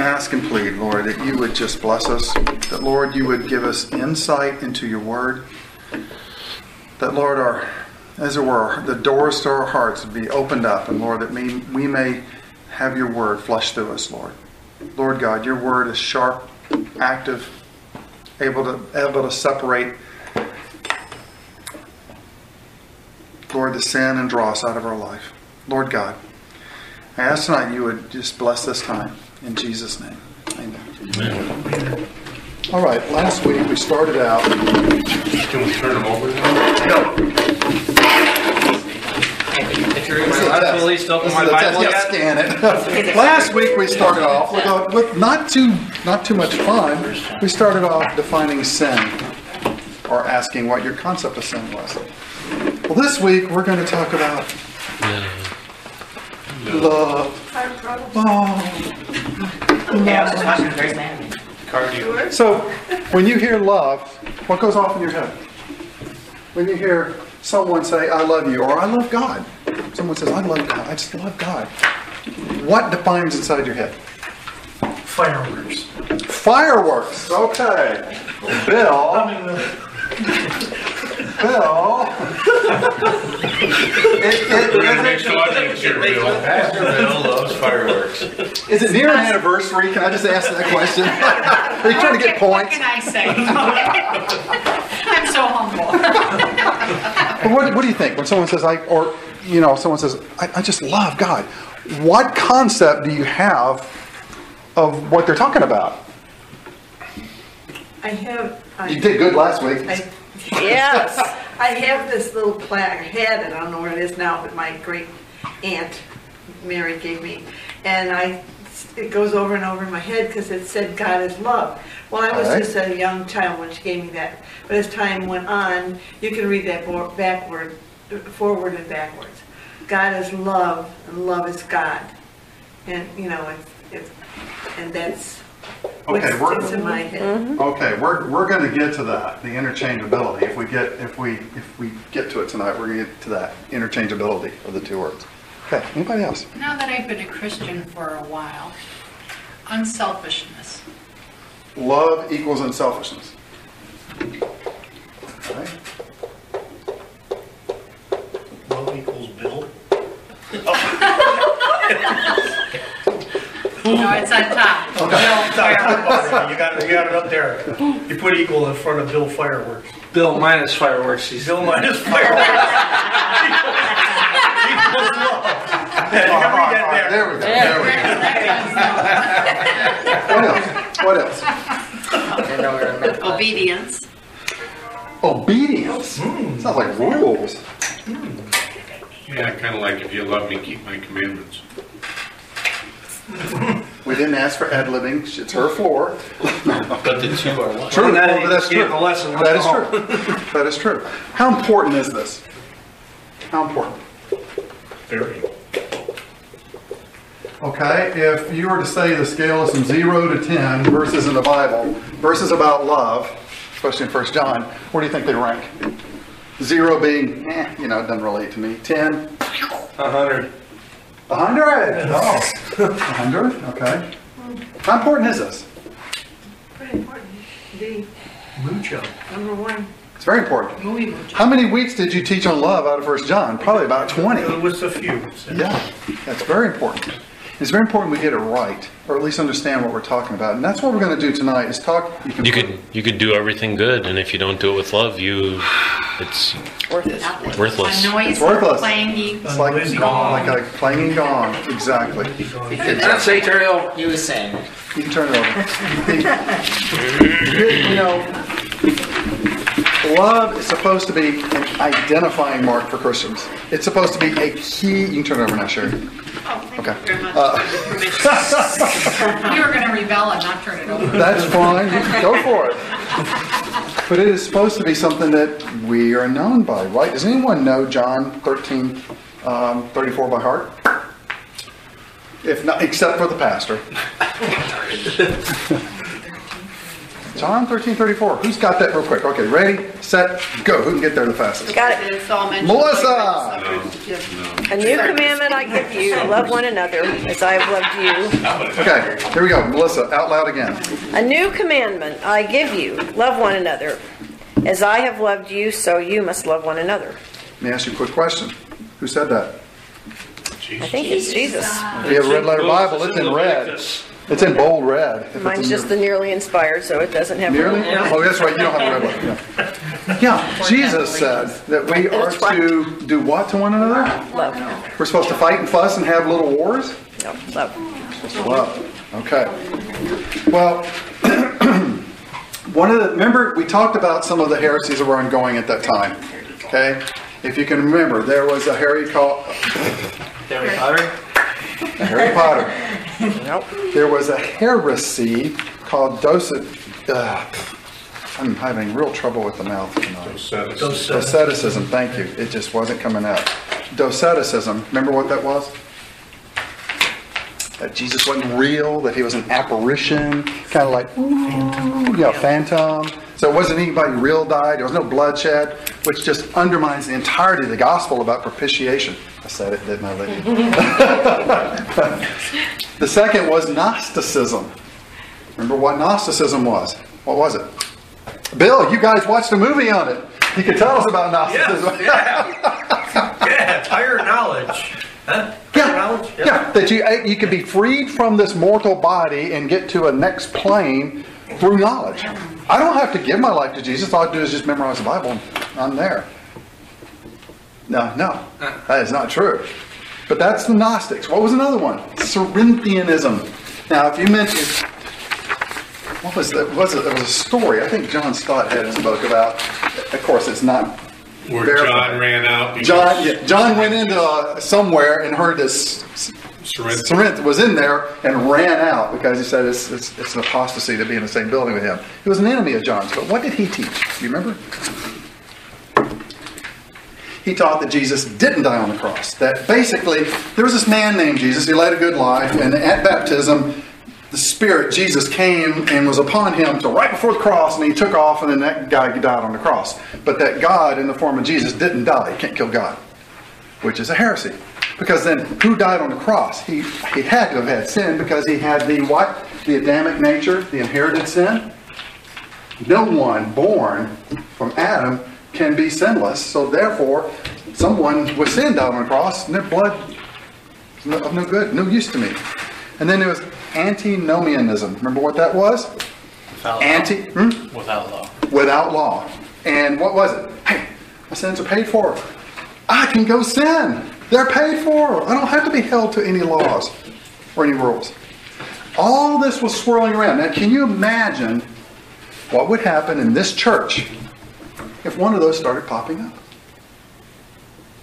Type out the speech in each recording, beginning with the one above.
ask and plead, Lord, that you would just bless us. That, Lord, you would give us insight into your word. That, Lord, our, as it were, the doors to our hearts would be opened up. And, Lord, that we, we may have your word flush through us, Lord. Lord God, your word is sharp, active, able to, able to separate, Lord, the sin and draw us out of our life. Lord God, I ask tonight you would just bless this time. In Jesus' name. Amen. Amen. All right, last week we started out. Can we turn them over now? No. If you're reading my Bible, at least open my Bible Yeah, scan it. Last week we started off with, a, with not too not too much fun. We started off defining sin, or asking what your concept of sin was. Well, this week we're going to talk about love. Oh. Yeah, I was talking to Grace Manning. Cardio. So, when you hear love, what goes off in your head? When you hear someone say, I love you, or I love God. Someone says, I love God, I just love God. What defines inside your head? Fireworks. Fireworks, okay. Bill, uh, Bill. It- We're gonna it- mix audience here, Bill. Pastor Bill loves fireworks. Is it near an anniversary? Can I just ask that question? Are you trying to get points? What points? can I say? I'm so humble. But what, what do you think when someone says, I, or, you know, someone says, I, I just love God? What concept do you have of what they're talking about? I have. I- You did good last week. I- Yes. I have this little plaque, I had it, I don't know where it is now, but my great aunt Mary gave me. And I, it goes over and over in my head because it said God is love. Well, I was just a young child when she gave me that. But as time went on, you can read that backward, forward and backwards. God is love and love is God. And, you know, it's, it's, and that's Okay, we're- sticks in my head. Mm-hmm. Okay, we're, we're gonna get to that, the interchangeability. If we get, if we, if we get to it tonight, we're gonna get to that interchangeability of the two words. Okay, anybody else? Now that I've been a Christian for a while, unselfishness. Love equals unselfishness. Okay. Love equals Bill. No, it's on top. Bill Fireworks. You got it, you got it up there. You put equal in front of Bill fireworks. Bill minus fireworks. He's Bill minus fireworks. Equals love. Yeah, you can read that there. There we go, there we go. What else? What else? Obedience. Obedience. Hmm. Sounds like rules. Hmm. Yeah, kind of like if you love me, keep my commandments. We didn't ask for ad libbing. It's her floor. But the two are one. True. That Well, that's gave true. lesson. That is true. That is true. How important is this? How important? Very. Okay, if you were to say the scale is from zero to ten verses in the Bible, verses about love, especially in First John, where do you think they rank? Zero being, eh, you know, it doesn't relate to me. Ten, A hundred. A hundred. Oh, a hundred. Okay. How important is this? Very important. The Mucho. number one. It's very important. Muy mucho. How many weeks did you teach on love out of First John? Probably about twenty. It was a few. so- Yeah, that's very important. It's very important we get it right, or at least understand what we're talking about. And that's what we're going to do tonight. Is talk. can You could you could do everything good, and if you don't do it with love, you it's Nothing. Worthless. A noisy, It's worthless. clangy. It's like Noisy gong, gong. like a clanging gong. Exactly. That's say Terrell. You were saying. You can turn it over. you know, love is supposed to be an identifying mark for Christians. It's supposed to be a key. You can turn it over now, Sherry. Thank Okay. you very much Uh, for the permission. You were gonna rebel and not turn it over. That's fine. You can go for it. But it is supposed to be something that we are known by, right? Does anyone know John 13, um, 34 by heart? If not, except for the pastor. John 13, 34. Who's got that real quick? Okay, ready, set, go. Who can get there the fastest? Got it. It's all mentioned. Melissa! A new commandment I give you, love one another as I have loved you. Okay, here we go. Melissa, out loud again. A new commandment I give you, love one another. As I have loved you, so you must love one another. Let me ask you a quick question. Who said that? I think it's Jesus. If you have a red letter Bible, it's in red. It's in bold red. If it's Mine's in just the your- nearly inspired, so it doesn't have. Nearly? Oh, that's right, you don't have a red letter. Yeah, Yeah, Jesus said that we are That's right. to do what to one another? Love. We're supposed to fight and fuss and have little wars? No, love. Love. Okay. Well, one of the, remember, we talked about some of the heresies that were ongoing at that time. Okay? If you can remember, there was a Harry called Harry Potter? Harry Potter. Nope. There was a heresy called Docet. Uh, I'm having real trouble with the mouth tonight. Doceticism, thank you. It just wasn't coming out. Doceticism, remember what that was? That Jesus wasn't real, that he was an apparition, kind of like, ooh, you know, phantom. So it wasn't anybody real died, there was no bloodshed, which just undermines the entirety of the gospel about propitiation. I said it, didn't I, lady? the second was Gnosticism. Remember what Gnosticism was? What was it? Bill, you guys watched a movie on it. You could tell us about Gnosticism. Yeah, yeah, higher knowledge. Huh? Yeah, knowledge? yeah, that you you could be freed from this mortal body and get to a next plane through knowledge. I don't have to give my life to Jesus. All I do is just memorize the Bible. and I'm there. No, no, that is not true. But that's the Gnostics. What was another one? Cerinthianism. Now, if you mentioned, what was that? Was it? It was a story. I think John Stott had his book about. Of course, it's not Where Verified. John ran out John, yeah, John went into uh, somewhere and heard this Corinth- Corinth was in there and ran out because he said it's, it's, it's an apostasy to be in the same building with him. He was an enemy of John's, but what did he teach? Do you remember? He taught that Jesus didn't die on the cross. That basically, there was this man named Jesus, he led a good life, and at baptism, the Spirit, Jesus, came and was upon him to right before the cross, and he took off, and then that guy died on the cross. But that God, in the form of Jesus, didn't die. You can't kill God, which is a heresy. Because then, who died on the cross? He, he had to have had sin because he had the what? The Adamic nature, the inherited sin. No one born from Adam can be sinless, so therefore, someone with sin died on the cross, and their blood is of no good, no use to me. And then there was antinomianism. Remember what that was? Without Anti, hmm? Without law. without law. And what was it? Hey, my sins are paid for. I can go sin. They're paid for. I don't have to be held to any laws or any rules. All this was swirling around. Now, can you imagine what would happen in this church if one of those started popping up?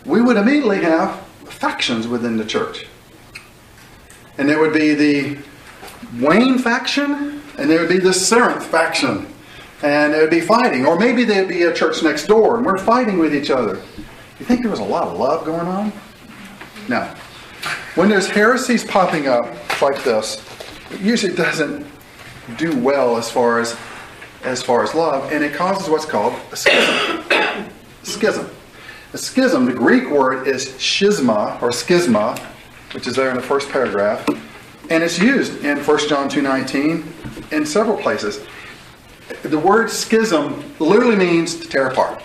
We would immediately have factions within the church. And there would be the Wayne faction, and there would be the Serenth faction, and there would be fighting. Or maybe there'd be a church next door, and we're fighting with each other. You think there was a lot of love going on? No. When there's heresies popping up like this, it usually doesn't do well as far as as far as love, and it causes what's called a schism. schism. A schism, the Greek word is schisma or schisma, which is there in the first paragraph, and it's used in 1 John 2.19 in several places. The word schism literally means to tear apart.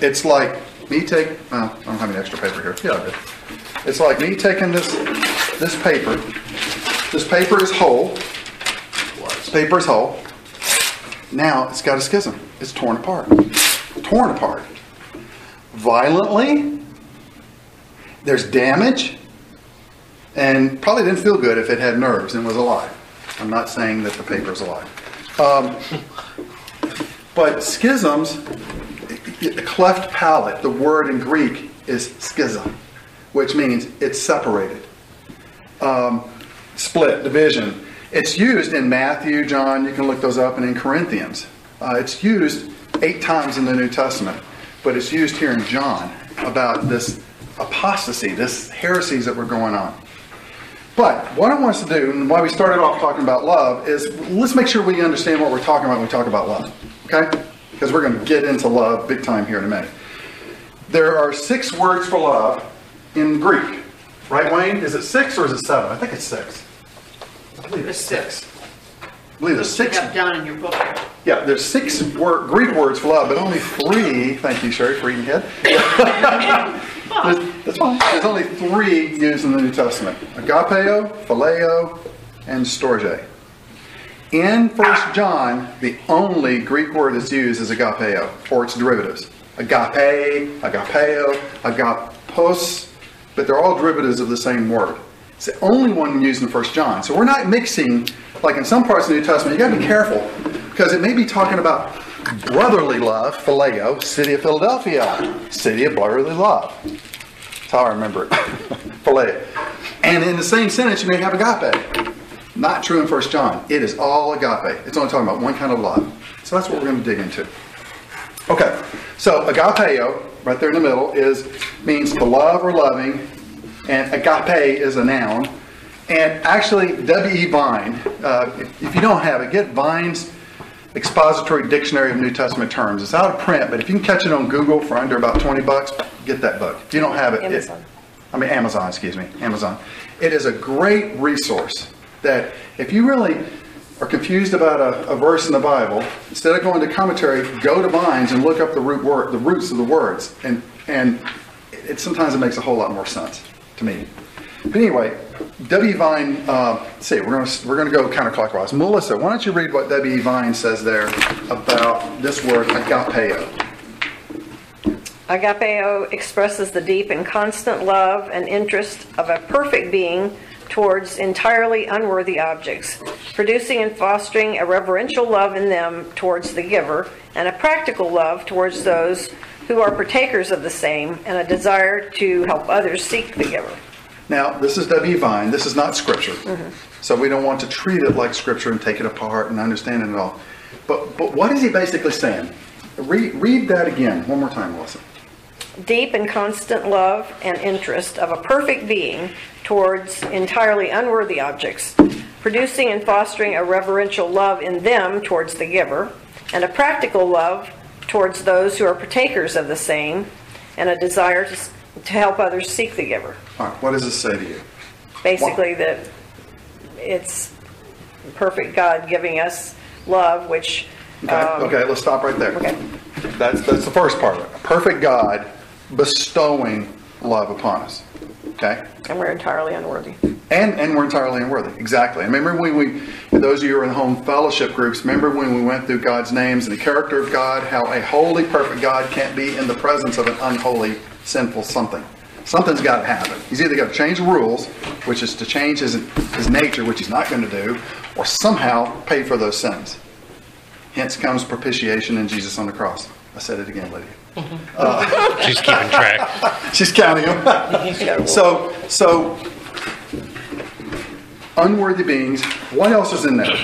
It's like me take, I don't have any extra paper here. Yeah, I do. It's like me taking this, this paper. This paper is whole. This paper is whole. Now it's got a schism. It's torn apart. Torn apart. Violently. There's damage. And probably didn't feel good if it had nerves and was alive. I'm not saying that the paper is alive. Um, but schisms, a cleft palate, the word in Greek is schism, which means it's separated, um, split, division. It's used in Matthew, John, you can look those up, and in Corinthians. Uh, it's used eight times in the New Testament, but it's used here in John about this apostasy, this heresies that were going on. But what I want us to do, and why we started off talking about love, is let's make sure we understand what we're talking about when we talk about love. Okay? Because we're going to get into love big time here in a minute. There are six words for love in Greek. Right, Wayne? Is it six or is it seven? I think it's six. I believe it's six. I believe there's six. You down in your book. Yeah, there's six word, Greek words for love, but only three. Thank you, Sherry, for eating head. There's- That's fine. There's only three used in the New Testament: agapeo, phileo, and storge. In 1 John, the only Greek word that's used is agapeo, or its derivatives. Agape, agapeo, agapos, but they're all derivatives of the same word. It's the only one used in 1 John. So we're not mixing, like in some parts of the New Testament, you gotta be careful, because it may be talking about brotherly love, phileo, city of Philadelphia, city of brotherly love. That's how I remember it. phileo. And in the same sentence, you may have agape. Not true in 1 John. It is all agape. It's only talking about one kind of love. So that's what we're going to dig into. Okay, so agapeo, right there in the middle, is means to love or loving, and agape is a noun. And actually, W.E. Vine, uh, if if you don't have it, get Vine's Expository Dictionary of New Testament Terms. It's out of print, but if you can catch it on Google for under about 20 bucks, get that book. If you don't have it, it- Amazon. I mean, Amazon, excuse me, Amazon. It is a great resource that if you really are confused about a, a verse in the Bible, instead of going to commentary, go to Vines and look up the root word, the roots of the words, and and it sometimes it makes a whole lot more sense to me. But anyway, W. Vine. Uh, see, we're gonna we're gonna go counterclockwise. Melissa, why don't you read what W. Vine says there about this word agapeo? Agapeo expresses the deep and constant love and interest of a perfect being towards entirely unworthy objects, producing and fostering a reverential love in them towards the giver, and a practical love towards those who are partakers of the same, and a desire to help others seek the giver. Now, this is W. Vine. This is not scripture. Mm-hmm. So we don't want to treat it like scripture and take it apart and understand it all. But, but what is he basically saying? Read, read that again, one more time, Melissa. Deep and constant love and interest of a perfect being towards entirely unworthy objects, producing and fostering a reverential love in them towards the giver, and a practical love towards those who are partakers of the same, and a desire to, to help others seek the giver. Right, what does this say to you? Basically, that it's perfect God giving us love, which, Okay, um, okay, let's stop right there. okay. That's, that's the first part of it. A perfect God bestowing love upon us. Okay? and we're entirely unworthy. And, and we're entirely unworthy. Exactly. And remember when we, for those of you who are in home fellowship groups, remember when we went through God's names and the character of God, how a holy, perfect God can't be in the presence of an unholy, sinful something. Something's got to happen. He's either got to change the rules, which is to change his, his nature, which he's not going to do, or somehow pay for those sins. Hence comes propitiation in Jesus on the cross. I said it again, Lydia. She's keeping track. She's counting them. so, so unworthy beings. What else is in there?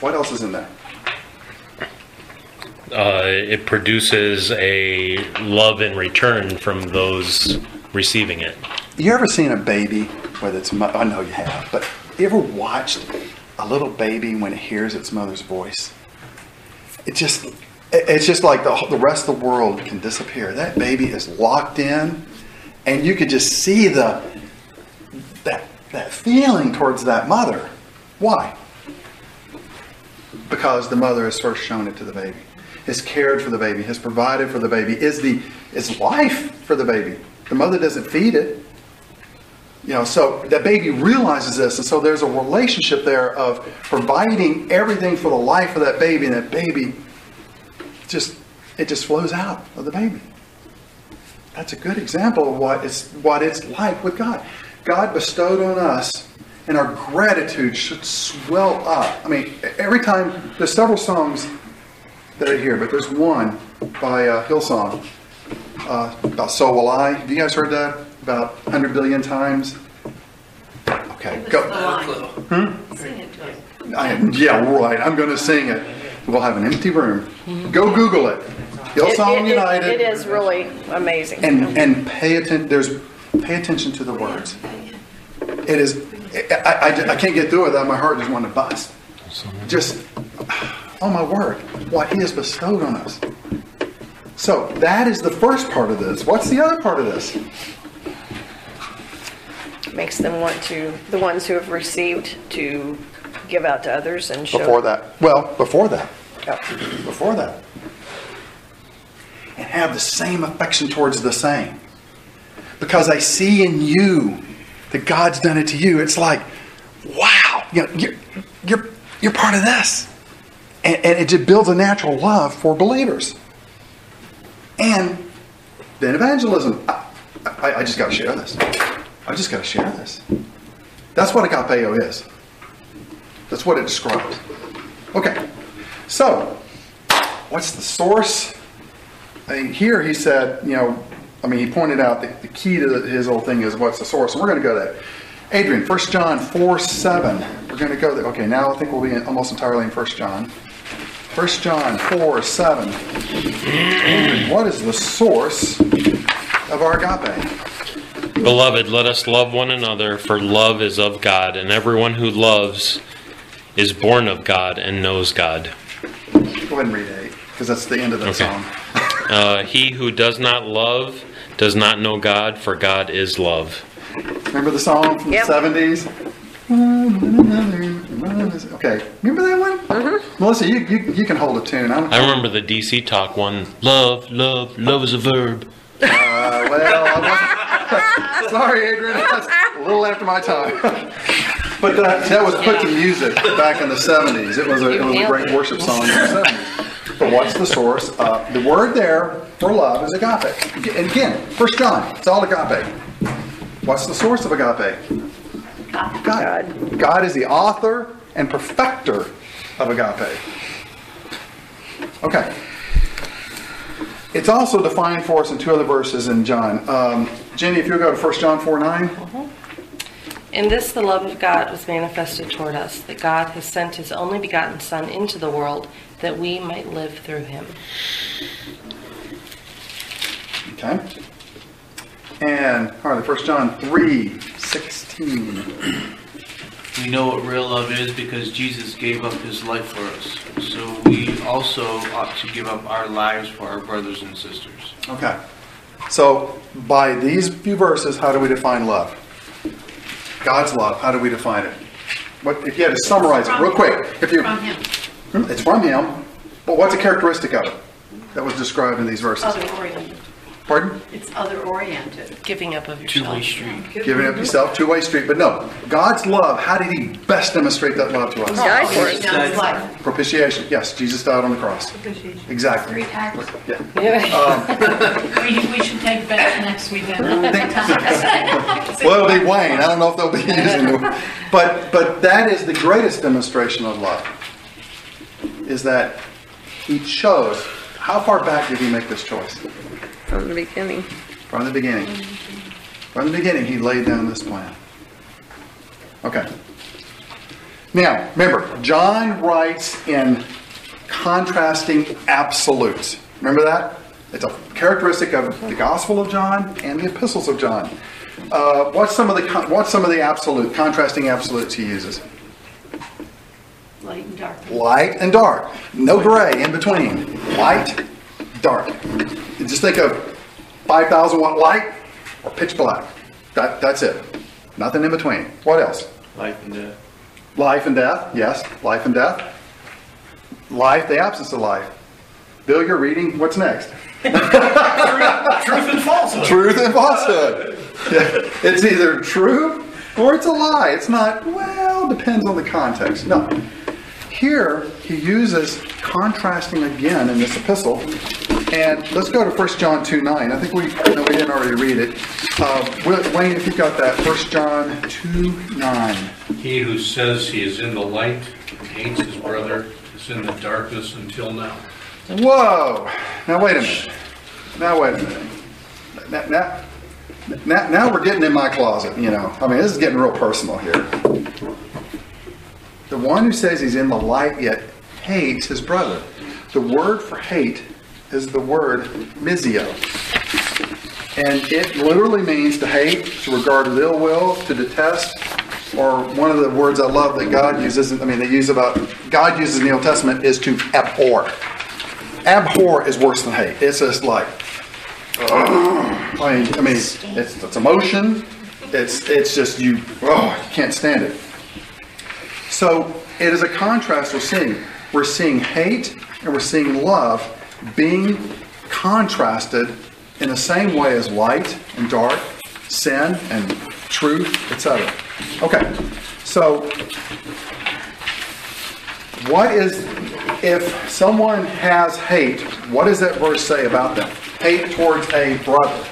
What else is in there? Uh, it produces a love in return from those receiving it. You ever seen a baby, whether it's mo- I know you have, but you ever watched a little baby when it hears its mother's voice? It just, it- it's just like the, the rest of the world can disappear. That baby is locked in, and you could just see the that that feeling towards that mother. Why? Because the mother has first shown it to the baby, has cared for the baby, has provided for the baby, is the is life for the baby. The mother doesn't feed it. You know, so that baby realizes this, and so there's a relationship there of providing everything for the life of that baby, and that baby just it just flows out of the baby. That's a good example of what it's what it's like with God. God bestowed on us, and our gratitude should swell up. I mean, every time there's several songs that I hear, but there's one by uh, Hillsong uh, about "So Will I." Have you guys heard that about 100 billion times? Okay, go. Sing it to us. I, yeah, right. I'm going to sing it. We'll have an empty room. Go Google it. It- Hillsong it- it- United. It is really amazing. and and pay attention. There's pay attention to the words. it is, I, I, I can't get through it without my heart just wanting to bust. Just, oh my word, what he has bestowed on us. So that is the first part of this. What's the other part of this? Makes them want to, the ones who have received, to give out to others and show. Before that. Well, before that. Oh, Before that. And have the same affection towards the same. Because I see in you that God's done it to you. It's like, wow, you know, you're, you're, you're part of this. And, and it just builds a natural love for believers. And then evangelism. I, I, I just got to share this. I just got to share this. That's what agapeo is. That's what it describes. Okay, so what's the source? I mean, here he said, you know, I mean, he pointed out that the key to his whole thing is what's the source, and we're going to go there. Adrian, 1 John 4 7. We're going to go there. Okay, now I think we'll be in, almost entirely in 1 John. 1 John 4 7. Adrian, what is the source of our agape? Beloved, let us love one another, for love is of God, and everyone who loves is born of God and knows God. Go ahead and read 8, because that's the end of that Okay. song. Uh, he who does not love does not know God, for God is love. Remember the song from Yep. the 70s? Okay, remember that one? Mm-hmm. Melissa, you, you, you can hold a tune. I'm, I remember the DC Talk one. Love, love, love is a verb. Uh, well, I wasn't. Sorry, Adrian. That's a little after my time. but that, that was put to music back in the 70s. It was a, it was a great worship song in the 70s. But what's the source? Uh, the word there for love is agape. And again, First John, it's all agape. What's the source of agape? God. God. God is the author and perfecter of agape. Okay. It's also defined for us in two other verses in John. Um, Jenny, if you'll go to 1 John 4 9. In this the love of God was manifested toward us, that God has sent his only begotten Son into the world that we might live through him. Okay. And, all right, 1 John 3 16. We know what real love is because Jesus gave up his life for us. So we also ought to give up our lives for our brothers and sisters. Okay. So, by these few verses, how do we define love? God's love, how do we define it? What, if you had to summarize it real quick, if you, From him. Hmm, it's from Him, but what's a characteristic of it that was described in these verses? Other oriented. Pardon? It's other oriented. Giving up of yourself. Two-way yourself. street. Giving up yourself, two way street. But no, God's love, how did He best demonstrate that love to us? Died for us. down his. Propitiation. Yes, Jesus died on the cross. Propitiation. Exactly. Three acts. Yeah. Um, we, we should take that next weekend. Well, it'll be Wayne. I don't know if they'll be using it. But, but that is the greatest demonstration of love. Is that He chose. How far back did He make this choice? From the beginning. From the beginning. From the beginning, he laid down this plan. Okay. Now, remember, John writes in contrasting absolutes. Remember that? It's a characteristic of the Gospel of John and the epistles of John. Uh, what's some of the con- what's some of the absolute contrasting absolutes he uses? Light and dark. Light and dark. No gray in between. Light, dark. Just think of 5,000 watt light or pitch black. That, that's it. Nothing in between. What else? Life and death. Life and death. Yes, life and death. Life, the absence of life. Bill, you're reading. What's next? Truth and falsehood. Truth and falsehood. Yeah. It's either true or it's a lie. It's not, well, depends on the context. No. Here, he uses contrasting again in this epistle. And let's go to 1 John 2 9. I think we, no, we didn't already read it. Uh, Wayne, if you got that, 1 John 2 9. He who says he is in the light and hates his brother is in the darkness until now. Whoa! Now, wait a minute. Now, wait a minute. Now, now, now, now we're getting in my closet, you know. I mean, this is getting real personal here. The one who says he's in the light yet hates his brother. The word for hate is the word miseo. And it literally means to hate, to regard with ill will, to detest, or one of the words I love that God uses, I mean, they use about, God uses in the Old Testament is to abhor. Abhor is worse than hate. It's just like, ugh. I mean, I mean, it's, it's emotion. It's, it's just you, oh, you can't stand it. So it is a contrast we're seeing. We're seeing hate and we're seeing love being contrasted in the same way as light and dark, sin and truth, etc. Okay, so what is, if someone has hate, what does that verse say about them? Hate towards a brother.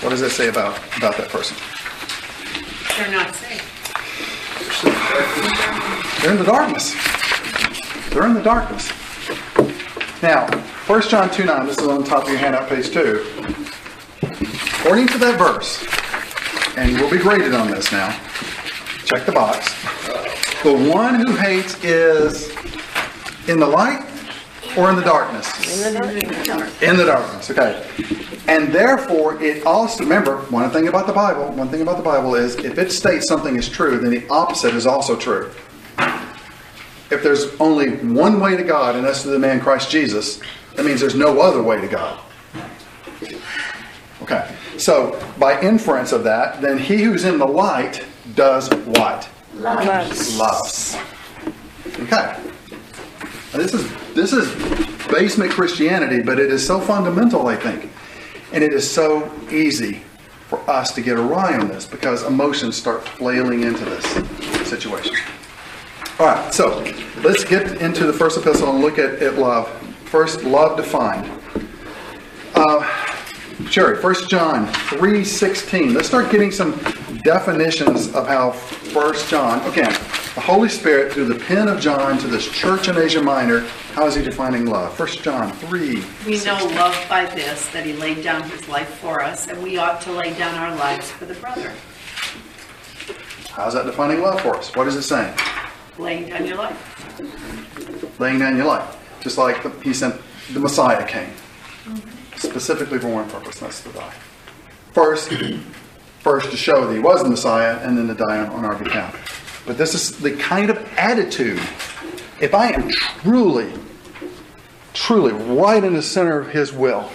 What does it say about, about that person? They're not safe. They're in the darkness. They're in the darkness. Now, 1 John 2 9, this is on the top of your handout, page 2. According to that verse, and we'll be graded on this now, check the box. The one who hates is in the light or in the darkness? In the dark. In the darkness, okay. And therefore, it also, remember, one thing about the Bible, one thing about the Bible is if it states something is true, then the opposite is also true. If there's only one way to God, and that's through the man Christ Jesus, that means there's no other way to God. Okay, so by inference of that, then he who's in the light does what? Loves. Loves. Okay. This is this is basement Christianity, but it is so fundamental, I think, and it is so easy for us to get awry on this because emotions start flailing into this situation. All right, so let's get into the first epistle and look at, at love. First, love defined. Uh, Sherry, 1 John 3.16. Let's start getting some definitions of how 1 John, again, the Holy Spirit through the pen of John to this church in Asia Minor, how is he defining love? 1 John 3. We know love by this, that he laid down his life for us, and we ought to lay down our lives for the brother. How's that defining love for us? What is it saying? Laying down your life. Laying down your life. Just like the, he sent the Messiah came. Specifically for one purpose, and that's to die. First, first to show that he was the Messiah, and then to die on, our behalf. But this is the kind of attitude. If I am truly, truly right in the center of his will,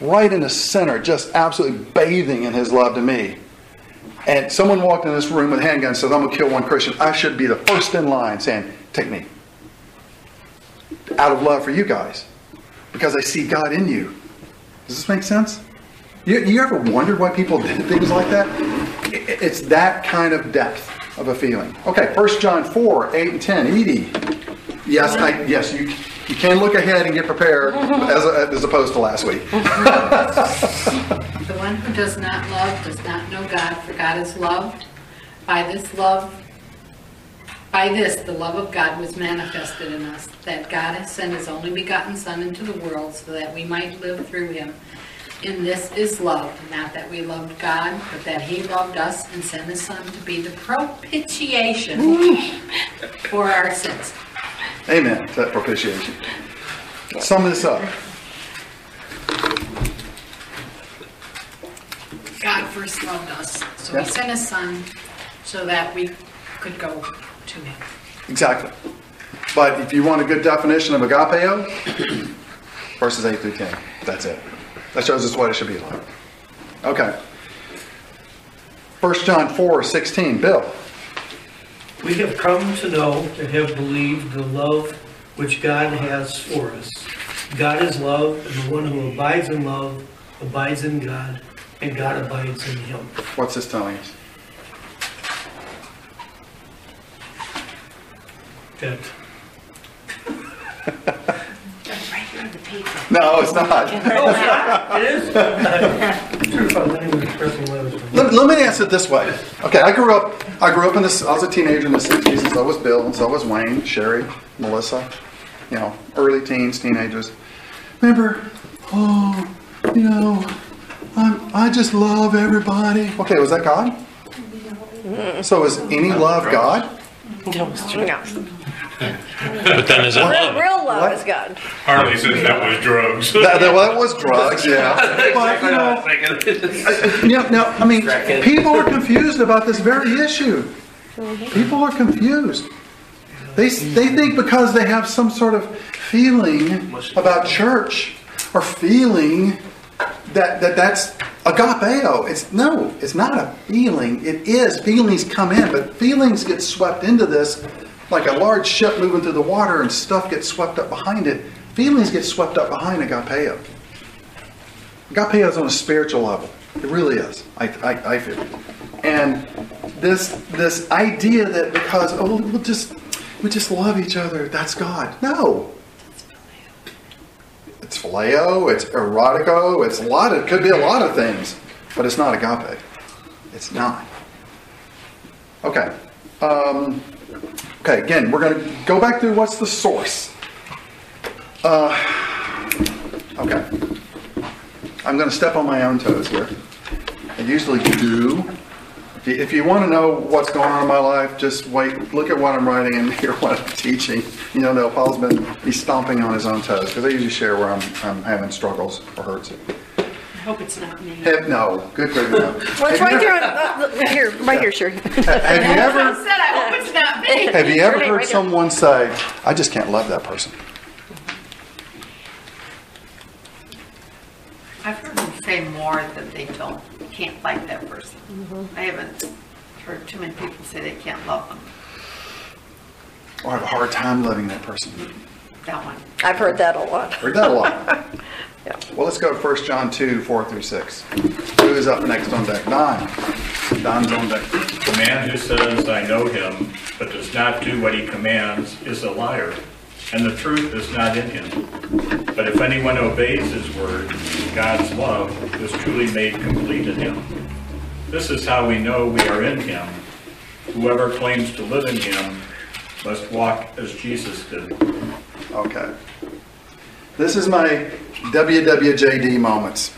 right in the center, just absolutely bathing in his love to me, and someone walked in this room with a handgun and said, I'm going to kill one Christian, I should be the first in line saying, Take me. Out of love for you guys. Because I see God in you. Does this make sense? You, you ever wondered why people did things like that? It's that kind of depth of a feeling. Okay, 1 John 4, 8 and 10. Edie. Yes, I, yes, you, you can look ahead and get prepared as, as opposed to last week. The one who does not love does not know God, for God is loved. By this love, by this, the love of God was manifested in us, that God has sent his only begotten Son into the world so that we might live through him. In this is love, not that we loved God, but that he loved us and sent his Son to be the propitiation for our sins. Amen to that propitiation. Sum this up. God first loved us, so Yeah. he sent his Son so that we could go to him. Exactly. But if you want a good definition of agapeo, verses 8 through 10. That's it. That shows us what it should be like. Okay. 1 John 4 16. Bill. We have come to know and have believed the love which God has for us. God is love, and the one who abides in love abides in God, and God abides in him. What's this telling us? That No, it's not. it is. True, if I was anyone expressing letters. Let, let me answer it this way. Okay, I grew up. I grew up in this. I was a teenager in the '60s, and so was Bill, and so was Wayne, Sherry, Melissa. You know, early teens, teenagers. Remember? Oh, you know, I'm, I just love everybody. Okay, was that God? So is any love God? That was true. No. But then is it Real, love? real love What? is God. Harley says that was drugs. That, that, well, that was drugs, yeah. But, you know, Yeah, no, I mean, people are confused about this very issue. People are confused. They, they think because they have some sort of feeling about church or feeling that, that that's agapeo. It's no, it's not a feeling. It is feelings come in, but feelings get swept into this like a large ship moving through the water and stuff gets swept up behind it. Feelings get swept up behind agapeo. Agapeo is on a spiritual level. It really is. I, I, I feel. And this this idea that because oh we'll just we just love each other, that's God. No. It's phileo, it's erotico, it's a lot it could be a lot of things, but it's not agape. It's not. Okay. Um, okay, again, we're going to go back to what's the source. Uh, okay. I'm going to step on my own toes here. I usually do. If you, if you want to know what's going on in my life, just wait, look at what I'm writing and hear what I'm teaching. You know, no, Paul's been, he's stomping on his own toes because I usually share where I'm, I'm having struggles or hurts. I hope it's not me. Have, no, good grief, no. Well, it's right there, on, uh, here, right here, sure. Have you ever, I said, I hope it's not me. have you ever heard someone say, I just can't love that person? I've heard them say more that they don't, can't like that person. Mm-hmm. I haven't heard too many people say they can't love them. Or have a hard time loving that person? That one. I've heard that a lot. Heard that a lot. Yeah. Well, let's go to 1 John 2, 4 through 6. Who is up next on deck? Don. Don's on deck. The man who says, I know him, but does not do what he commands is a liar, and the truth is not in him. But if anyone obeys his word, God's love is truly made complete in him. This is how we know we are in him. Whoever claims to live in him must walk as Jesus did. Okay. This is my WWJD moments.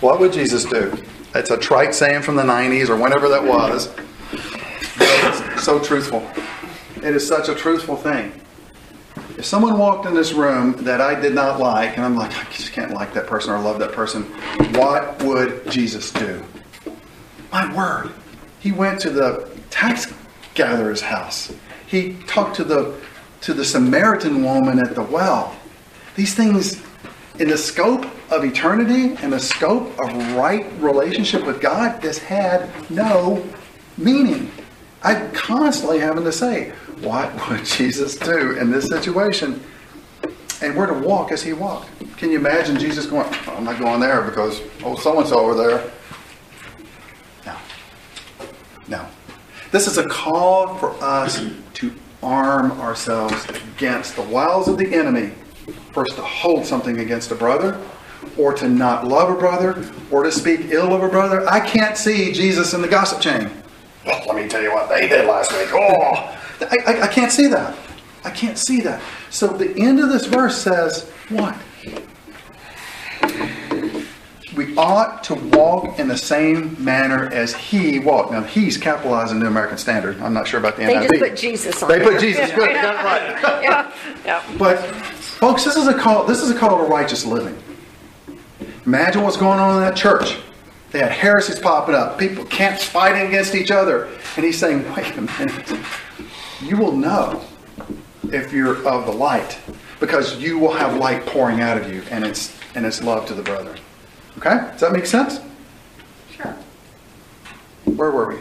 what would Jesus do? It's a trite saying from the 90s or whenever that was. So truthful. It is such a truthful thing. If someone walked in this room that I did not like, and I'm like, I just can't like that person or love that person, what would Jesus do? My word. He went to the tax gatherer's house. He talked to the to the Samaritan woman at the well. These things in the scope of eternity and the scope of right relationship with God, this had no meaning. I'm constantly having to say, what would Jesus do in this situation? And we're to walk as he walked. Can you imagine Jesus going, "Oh, I'm not going there because, oh, so-and-so over there. No. No. This is a call for us to arm ourselves against the wiles of the enemy. First, to hold something against a brother, or to not love a brother, or to speak ill of a brother. I can't see Jesus in the gossip chain. Well, let me tell you what they did last week. Oh, I, I, I can't see that. I can't see that. So the end of this verse says what? We ought to walk in the same manner as he walked. Now, he's capitalizing in the American Standard. I'm not sure about the They NIV. just put Jesus on They put. Jesus. Good, got right. Yeah, yeah. But folks, this is a call. This is a call to righteous living. Imagine what's going on in that church. They had heresies popping up. People camps fighting against each other, and he's saying, "Wait a minute. You will know if you're of the light, because you will have light pouring out of you, and it's and it's love to the brother." Okay, does that make sense? Sure. Where were we?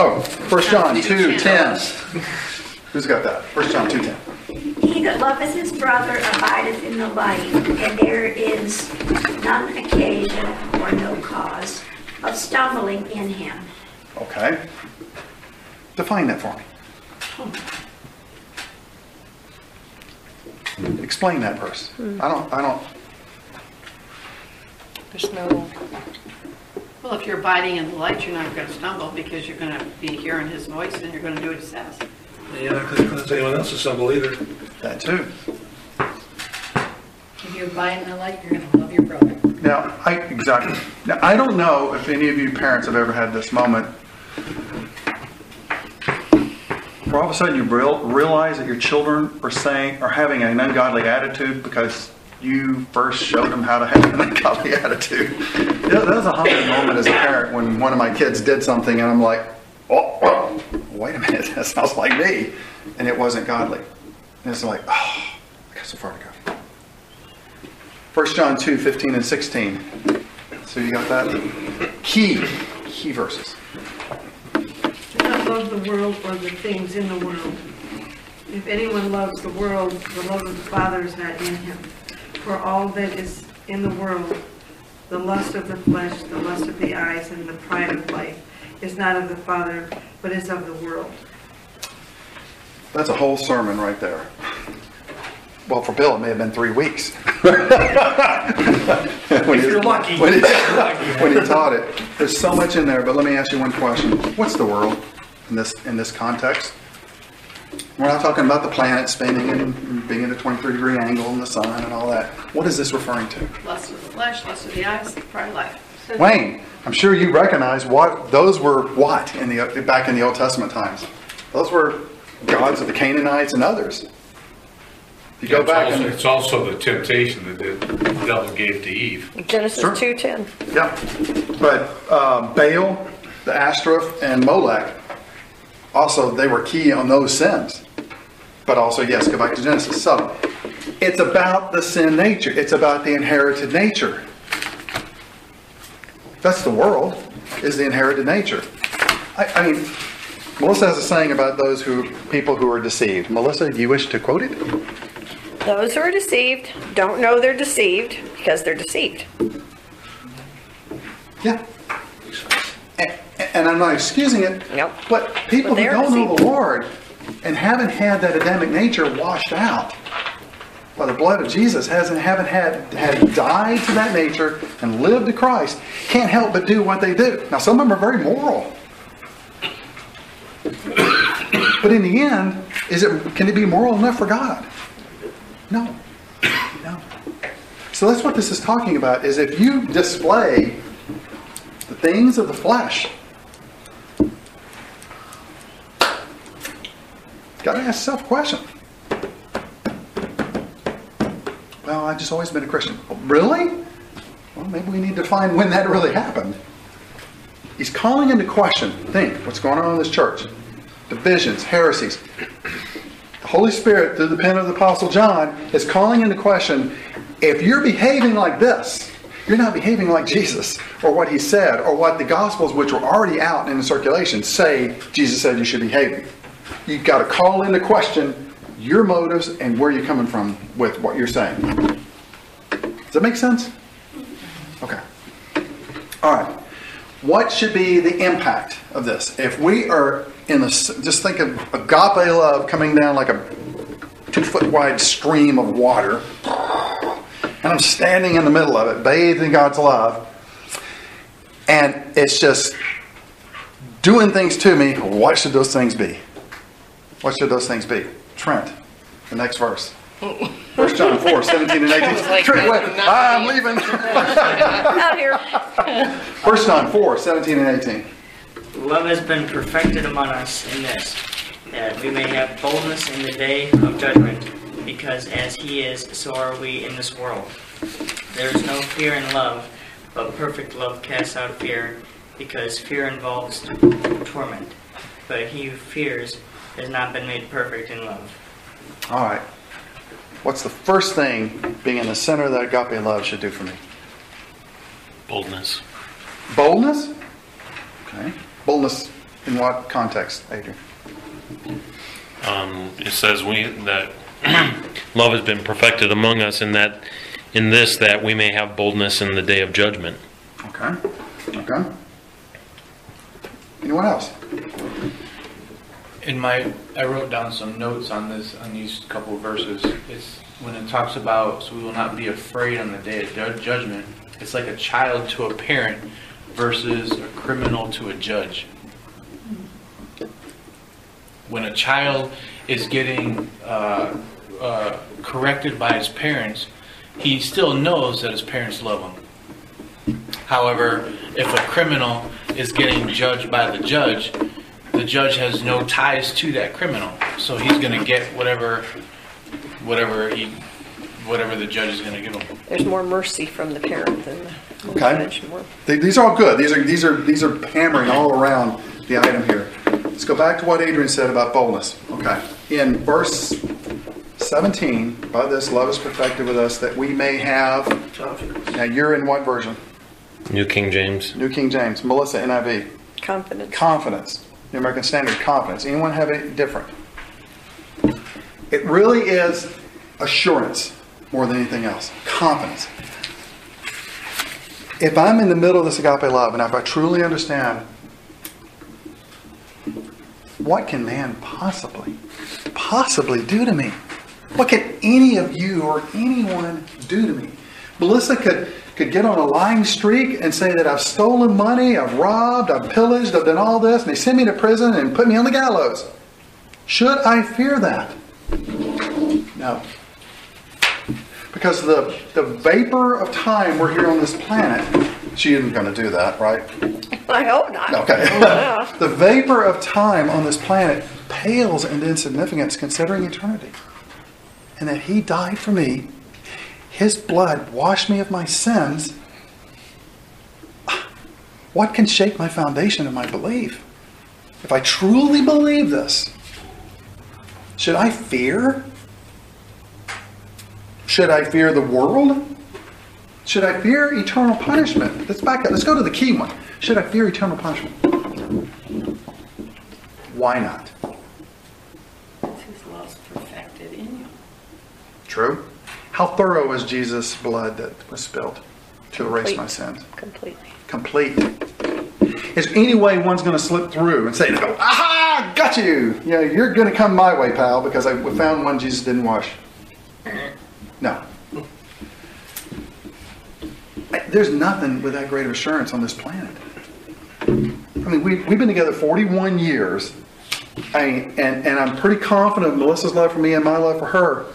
Oh, First John two ten. Who's got that? First John two ten. He that loveth his brother abideth in the light, and there is none occasion or no cause of stumbling in him. Okay. Define that for me. Hmm. Explain that verse. I don't, I don't, There's no, Well, if you're abiding in the light, you're not going to stumble because you're going to be hearing his voice and you're going to do what he says. You're not going to cause anyone else to stumble either. that too. If you abide in the light, you're going to love your brother. Now, I, exactly. Now, I don't know if any of you parents have ever had this moment. where all of a sudden you real, realize that your children are saying are having an ungodly attitude because you first showed them how to have an ungodly attitude. Yeah, that was a humbling moment as a parent when one of my kids did something and I'm like, oh, oh, wait a minute, that sounds like me, and it wasn't godly. And it's like, oh, I got so far to go. 1 John 2, 15 and 16. So you got that? Key, key verses. Do not love the world or the things in the world. If anyone loves the world, the love of the Father is not in him. For all that is in the world, the lust of the flesh, the lust of the eyes, and the pride of life, is not of the Father, but is of the world. That's a whole sermon right there. Well, for Bill, it may have been three weeks. when If you're lucky. When he, when he taught it. There's so much in there, but let me ask you one question. What's the world in this, in this context? We're not talking about the planet spinning and being at a 23 degree angle and the sun and all that. What is this referring to? Lust of the flesh, lust of the eyes, pride of life. Wayne, I'm sure you recognize what those were what in the back in the Old Testament times. Those were gods of the Canaanites and others. If you go It's back also- and It's also the temptation that the devil gave to Eve. Genesis Sure. 2:10. yeah, but um, Baal, the Ashtoreth, and Molech, also they were key on those sins. But also, yes, go back to Genesis. So it's about the sin nature. It's about the inherited nature. That's the world, is the inherited nature. I, I mean, Melissa has a saying about those who people who are deceived. Melissa, do you wish to quote it? Those who are deceived don't know they're deceived because they're deceived. Yeah. And, and I'm not excusing it. Nope. But people But who they're don't know deceived. the Lord and haven't had that Adamic nature washed out by the blood of Jesus, hasn't haven't had had died to that nature and lived to Christ, can't help but do what they do. Now some of them are very moral. But in the end, is it can it be moral enough for God? No. No. So that's what this is talking about, is if you display the things of the flesh. Got to ask yourself a question. Well, I've just always been a Christian. Really? Well, maybe we need to find when that really happened. He's calling into question, think, what's going on in this church? Divisions, heresies. The Holy Spirit, through the pen of the Apostle John, is calling into question if you're behaving like this, you're not behaving like Jesus or what he said or what the Gospels, which were already out in circulation, say Jesus said you should behave. You've got to call into question your motives and where you're coming from with what you're saying. Does that make sense? Okay. All right. What should be the impact of this? If we are in the, just think of agape love coming down like a two foot wide stream of water, and I'm standing in the middle of it, bathed in God's love, and it's just doing things to me. What should those things be? What should those things be? Trent, the next verse. 1 John 4, 17 and 18. Trent, wait, I'm leaving. Out here. 1 John 4, 17 and 18. Love has been perfected among us in this, that we may have boldness in the day of judgment, because as he is, so are we in this world. There is no fear in love, but perfect love casts out fear, because fear involves torment. But he who fears has not been made perfect in love. All right. What's the first thing being in the center of that agape love should do for me? Boldness. Boldness? Okay. Boldness in what context, Adrian? Um, it says we that love has been perfected among us in that in this that we may have boldness in the day of judgment. Okay. Okay. Anyone else? In my, I wrote down some notes on this, on these couple verses. It's when it talks about, so we will not be afraid on the day of judgment. It's like a child to a parent versus a criminal to a judge. When a child is getting uh, uh, corrected by his parents, he still knows that his parents love him. However, if a criminal is getting judged by the judge, the the judge has no ties to that criminal, so he's gonna get whatever, whatever he, whatever the judge is gonna give him. There's more mercy from the parent than the Okay. judge. More- Th- These are all good. These are these are these are hammering all around the item here. Let's go back to what Adrian said about boldness. Okay. In verse 17, by this love is perfected with us that we may have. Now you're in what version? New King James. New King James. Melissa NIV. Confidence. Confidence. New American Standard. Confidence. Anyone have it different? It really is assurance more than anything else. Confidence. If I'm in the middle of this agape love and if I truly understand what can man possibly, possibly do to me? What can any of you or anyone do to me? Melissa could, could get on a lying streak and say that I've stolen money, I've robbed, I've pillaged, I've done all this, and they send me to prison and put me on the gallows. Should I fear that? No. Because the, the vapor of time we're here on this planet, she isn't going to do that, right? I hope not. Okay. Oh, yeah. the vapor of time on this planet pales into insignificance considering eternity. And that He died for me, His blood washed me of my sins. What can shake my foundation of my belief? If I truly believe this, should I fear? Should I fear the world? Should I fear eternal punishment? Let's back up. Let's go to the key one. Should I fear eternal punishment? Why not? His love's perfected in you. True. How thorough was Jesus' blood that was spilled to erase my sins? Completely. Complete. Is there any way one's going to slip through and say, "Aha, got you"? Yeah, you're going to come my way, pal, because I found one Jesus didn't wash. No. There's nothing with that great of assurance on this planet. I mean, we, we've been together 41 years, I and, and I'm pretty confident of Melissa's love for me and my love for her.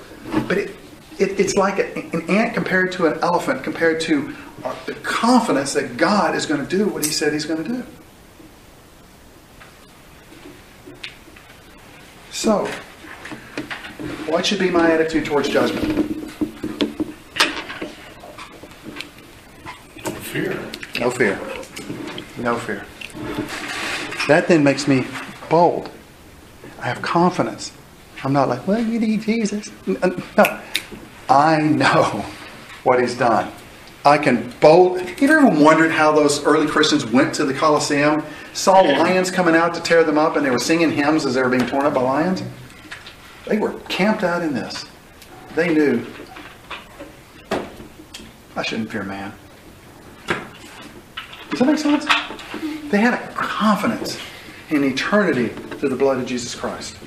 But it, it, it's like a, an ant compared to an elephant, compared to uh, the confidence that God is going to do what He said He's going to do. So, what should be my attitude towards judgment? Fear. No fear. No fear. That then makes me bold. I have confidence. I'm not like, well, you need Jesus. No. I know what he's done. I can bold. You ever wondered how those early Christians went to the Colosseum, saw lions coming out to tear them up, and they were singing hymns as they were being torn up by lions? They were camped out in this. They knew, I shouldn't fear man. Does that make sense? They had a confidence in eternity through the blood of Jesus Christ.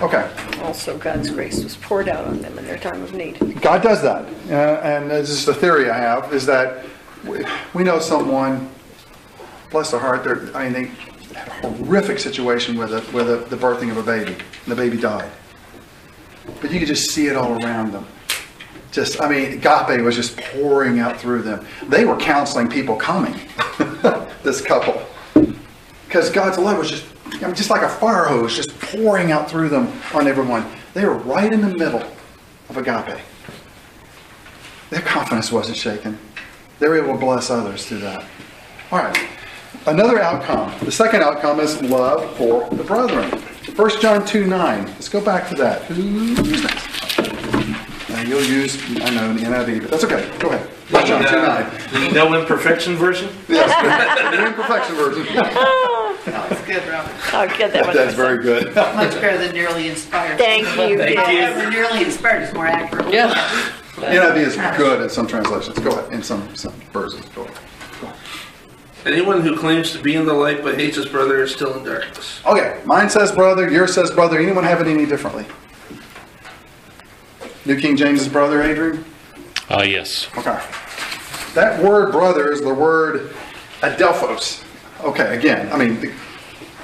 Okay, Also, God's grace was poured out on them in their time of need. God does that. Uh, and this is the theory I have, is that we, know someone, bless their heart, they're, I mean, they had a horrific situation with, a, with a, the birthing of a baby. And the baby died. But you could just see it all around them. Just, I mean, agape was just pouring out through them. They were counseling people coming, this couple. Because God's love was just, I mean, just like a fire hose, just pouring out through them on everyone. They were right in the middle of agape. Their confidence wasn't shaken. They were able to bless others through that. All right. Another outcome. The second outcome is love for the brethren. 1 John 2 9. Let's go back to that. Who's that? Now you'll use, I know, the NIV, but that's okay. Go ahead. 1 John 2 9. No imperfection version? Yes, the imperfection version. That's good, Robert. I'll get that one. That's very good. Much better than nearly inspired. Thank you. Thank yes. However, nearly inspired is more accurate. Yeah. NIV is good in some translations. Go ahead. In some, some versions. Go ahead. Go ahead. Anyone who claims to be in the light but hates his brother is still in darkness. Okay, mine says brother, yours says brother. Anyone have it any differently? New King James's brother, Adrian? Uh, yes. Okay. That word brother is the word adelphos. Okay, again, I mean, the,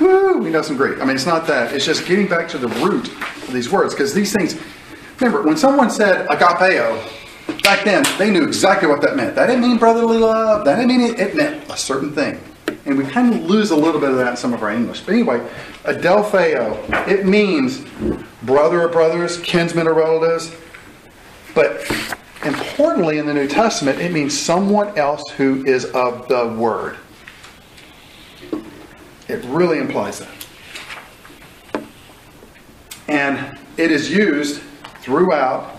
woo, we know some Greek. I mean, it's not that. It's just getting back to the root of these words because these things, remember, when someone said agapeo, back then, they knew exactly what that meant. That didn't mean brotherly love. That didn't mean it, it meant a certain thing. and we kind of lose a little bit of that in some of our English. But anyway, adelpheo, it means brother of brothers, kinsmen or relatives. But importantly in the New Testament, it means someone else who is of the word. It really implies that. And it is used throughout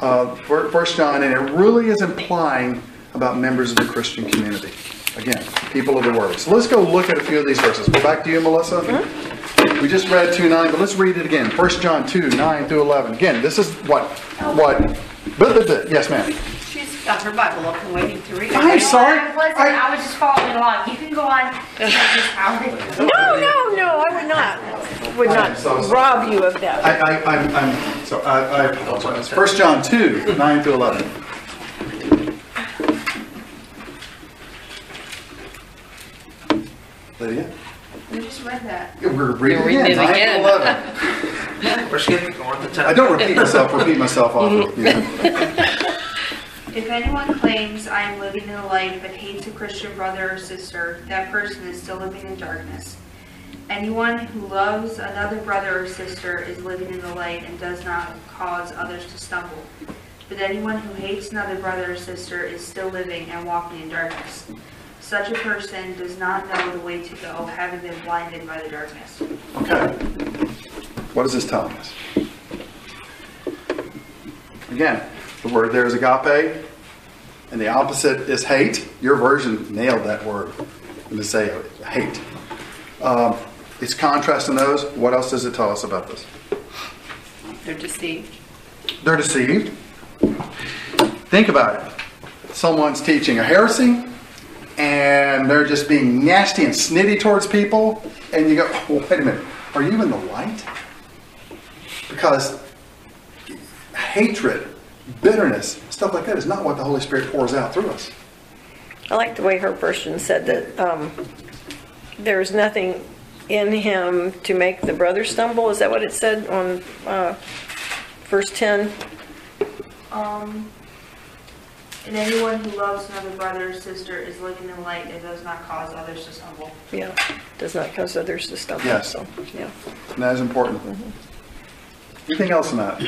uh, First John, and it really is implying about members of the Christian community. Again, people of the Word. So let's go look at a few of these verses. Go back to you, Melissa. We just read 2 9, but let's read it again. 1 John 2 9 through 11. Again, this is what? What? But, but, but, yes, ma'am. She's got her Bible open waiting to read it. I'm sorry. I wasn't, I was just following along. You can go on. No, no, no, I would not, would I am so not sorry. rob you of that. I, I, I'm, I'm, so I, I apologize. 1 John 2 9 through 11. Lydia? We just read that. We're reading You're reading again, it 9 again. through 11. We're skipping, going to the top. I don't repeat myself, repeat myself often. If anyone claims I am living in the light but hates a Christian brother or sister, that person is still living in darkness. Anyone who loves another brother or sister is living in the light and does not cause others to stumble. But anyone who hates another brother or sister is still living and walking in darkness. Such a person does not know the way to go, having been blinded by the darkness. Okay. What is this telling us? Again, the word there is agape, and the opposite is hate. Your version nailed that word. To say hate. Um, it's contrasting those. What else does it tell us about this? They're deceived. They're deceived. Think about it. Someone's teaching a heresy, and they're just being nasty and snitty towards people, and you go, oh, wait a minute, are you in the light? Because hatred, bitterness, stuff like that is not what the Holy Spirit pours out through us. I like the way her version said that um, there's nothing in him to make the brother stumble. Is that what it said on uh, verse 10? Um, and anyone who loves another brother or sister is living in light and does not cause others to stumble. Yeah, does not cause others to stumble. Yes. So, yeah. And that is important. Anything else in that?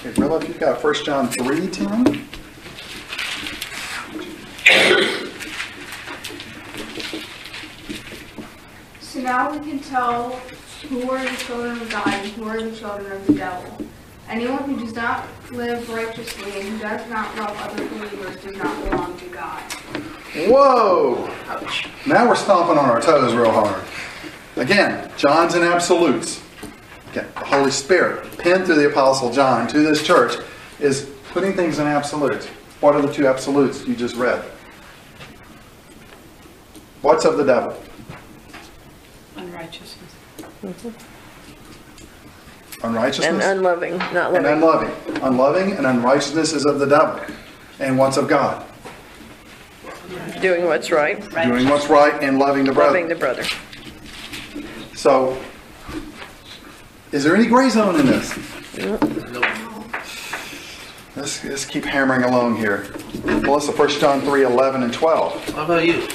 Okay, Rilla, if you've got 1 John 3 10. So now we can tell who are the children of God and who are the children of the devil. Anyone who does not live righteously and who does not love other believers does not belong to God. Whoa! Now we're stomping on our toes real hard. Again, John's in absolutes. Okay, the Holy Spirit, penned through the Apostle John to this church, is putting things in absolutes. What are the two absolutes you just read? What's of the devil? Unrighteousness. Mm-hmm. Unrighteousness? And unloving, not loving. and unloving. Unloving and unrighteousness is of the devil. And what's of God? Doing what's right, Doing what's right and loving the brother. loving the brother. So, is there any gray zone in this? Let's, let's keep hammering along here. Melissa, 1 John 3 11 and 12. How about you?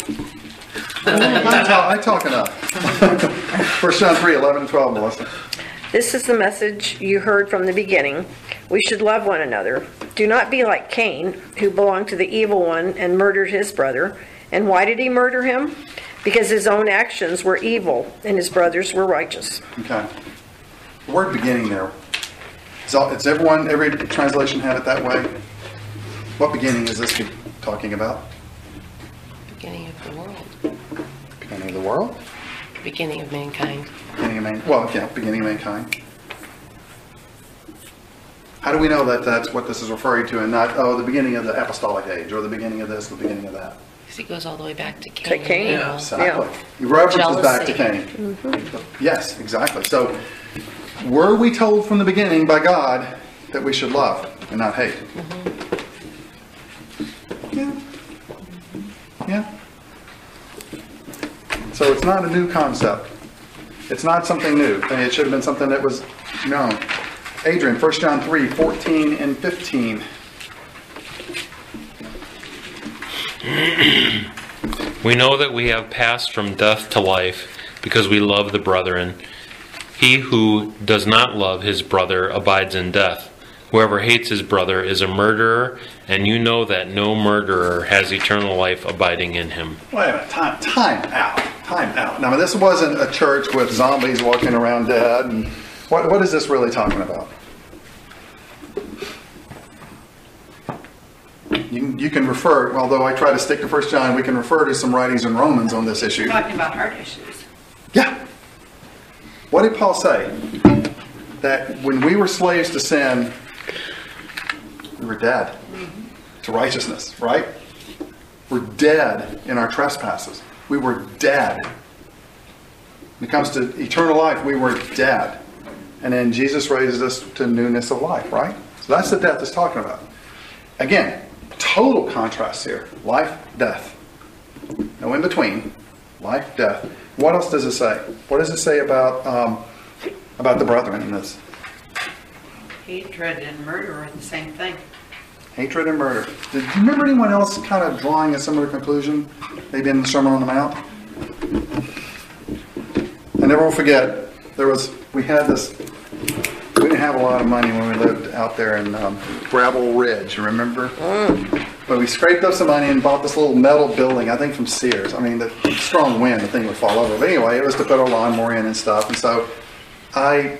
I talk, I talk enough. 1 John 3 11 and 12, Melissa. This is the message you heard from the beginning. We should love one another. Do not be like Cain, who belonged to the evil one and murdered his brother. And why did he murder him? Because his own actions were evil and his brothers were righteous. Okay. The word beginning there. Is, all, is everyone, every translation have it that way? What beginning is this talking about? Beginning of the world, Beginning of the world? beginning of mankind. Beginning of man, well, yeah, beginning of mankind. How do we know that that's what this is referring to and not, oh, the beginning of the apostolic age or the beginning of this, the beginning of that? Because he goes all the way back to Cain. To Cain, and Abel. Exactly. He references back to Jealousy. Cain. Mm-hmm. Yes, exactly. So, were we told from the beginning by God that we should love and not hate? Mm-hmm. Yeah. Yeah. So it's not a new concept. It's not something new. I mean, It should have been something that was known. Adrian, 1 John 3, 14 and 15. We know that we have passed from death to life because we love the brethren. He who does not love his brother abides in death. Whoever hates his brother is a murderer, and you know that no murderer has eternal life abiding in him. Wait a minute, time, time out, time out. Now, this wasn't a church with zombies walking around dead. And what, what is this really talking about? You, can- you can refer, although I try to stick to First John, we can refer to some writings in Romans on this issue. Talking about heart issues. What did Paul say? That when we were slaves to sin, we were dead to righteousness, right? We're dead in our trespasses. We were dead. When it comes to eternal life, we were dead. And then Jesus raises us to newness of life, right? So that's the death it's talking about. Again, total contrast here life, death. No in between. Life, death. What else does it say? What does it say about um, about the brethren in this? Hatred and murder are the same thing. Hatred and murder. Did you remember anyone else kind of drawing a similar conclusion? Maybe in the Sermon on the Mount? I never will forget, there was, we had this, we didn't have a lot of money when we lived out there in um, Gravel Ridge, remember? But we scraped up some money and bought this little metal building, I think from Sears. I mean, the strong wind, the thing would fall over. But anyway, it was to put our lawnmower in and stuff. And so I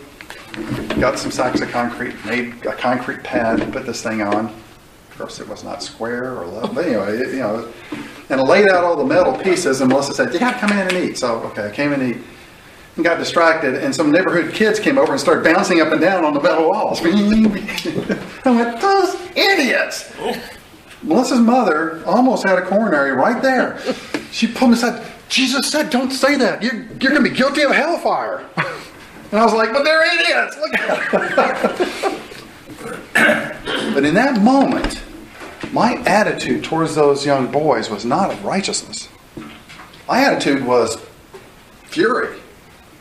got some sacks of concrete, made a concrete pad to put this thing on. Of course, it was not square or level, but anyway, it, you know, and I laid out all the metal pieces. And Melissa said, "You to come in and eat." So okay, I came in and eat. And got distracted, and some neighborhood kids came over and started bouncing up and down on the metal walls. I went, "Those idiots!" Oh. Melissa's mother almost had a coronary right there. She pulled me aside. Jesus said, "Don't say that. You're, you're going to be guilty of hellfire." And I was like, "But they're idiots." Look at but in that moment, my attitude towards those young boys was not of righteousness. My attitude was fury.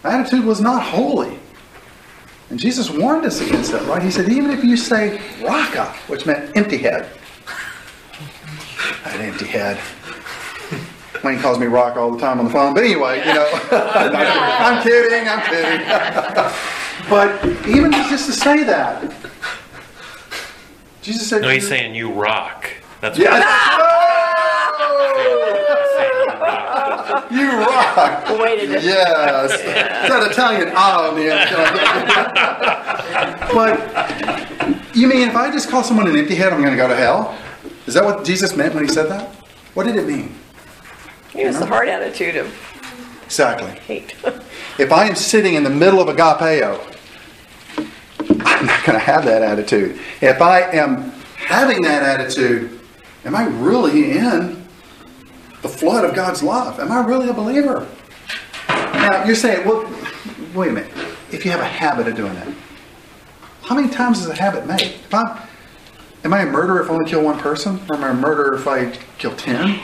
My attitude was not holy. And Jesus warned us against that, right? He said, even if you say raka, which meant empty head. An empty head. Wayne calls me rock all the time on the phone. But anyway, you know, I'm kidding, I'm kidding. but even just to say that, Jesus said, No, he's saying you rock. That's Yeah. what You rock. Way to do- Yes. It's that Italian ah on the end. but you mean if I just call someone an empty head, I'm going to go to hell? Is that what Jesus meant when he said that? What did it mean? It was the heart attitude of Exactly. hate. If I am sitting in the middle of agapeo, I'm not going to have that attitude. If I am having that attitude, am I really in the flood of God's love? Am I really a believer? Now, you're saying, well, wait a minute. If you have a habit of doing that, how many times is a habit made? If I'm, am I a murderer if I only kill one person? Or am I a murderer if I kill 10?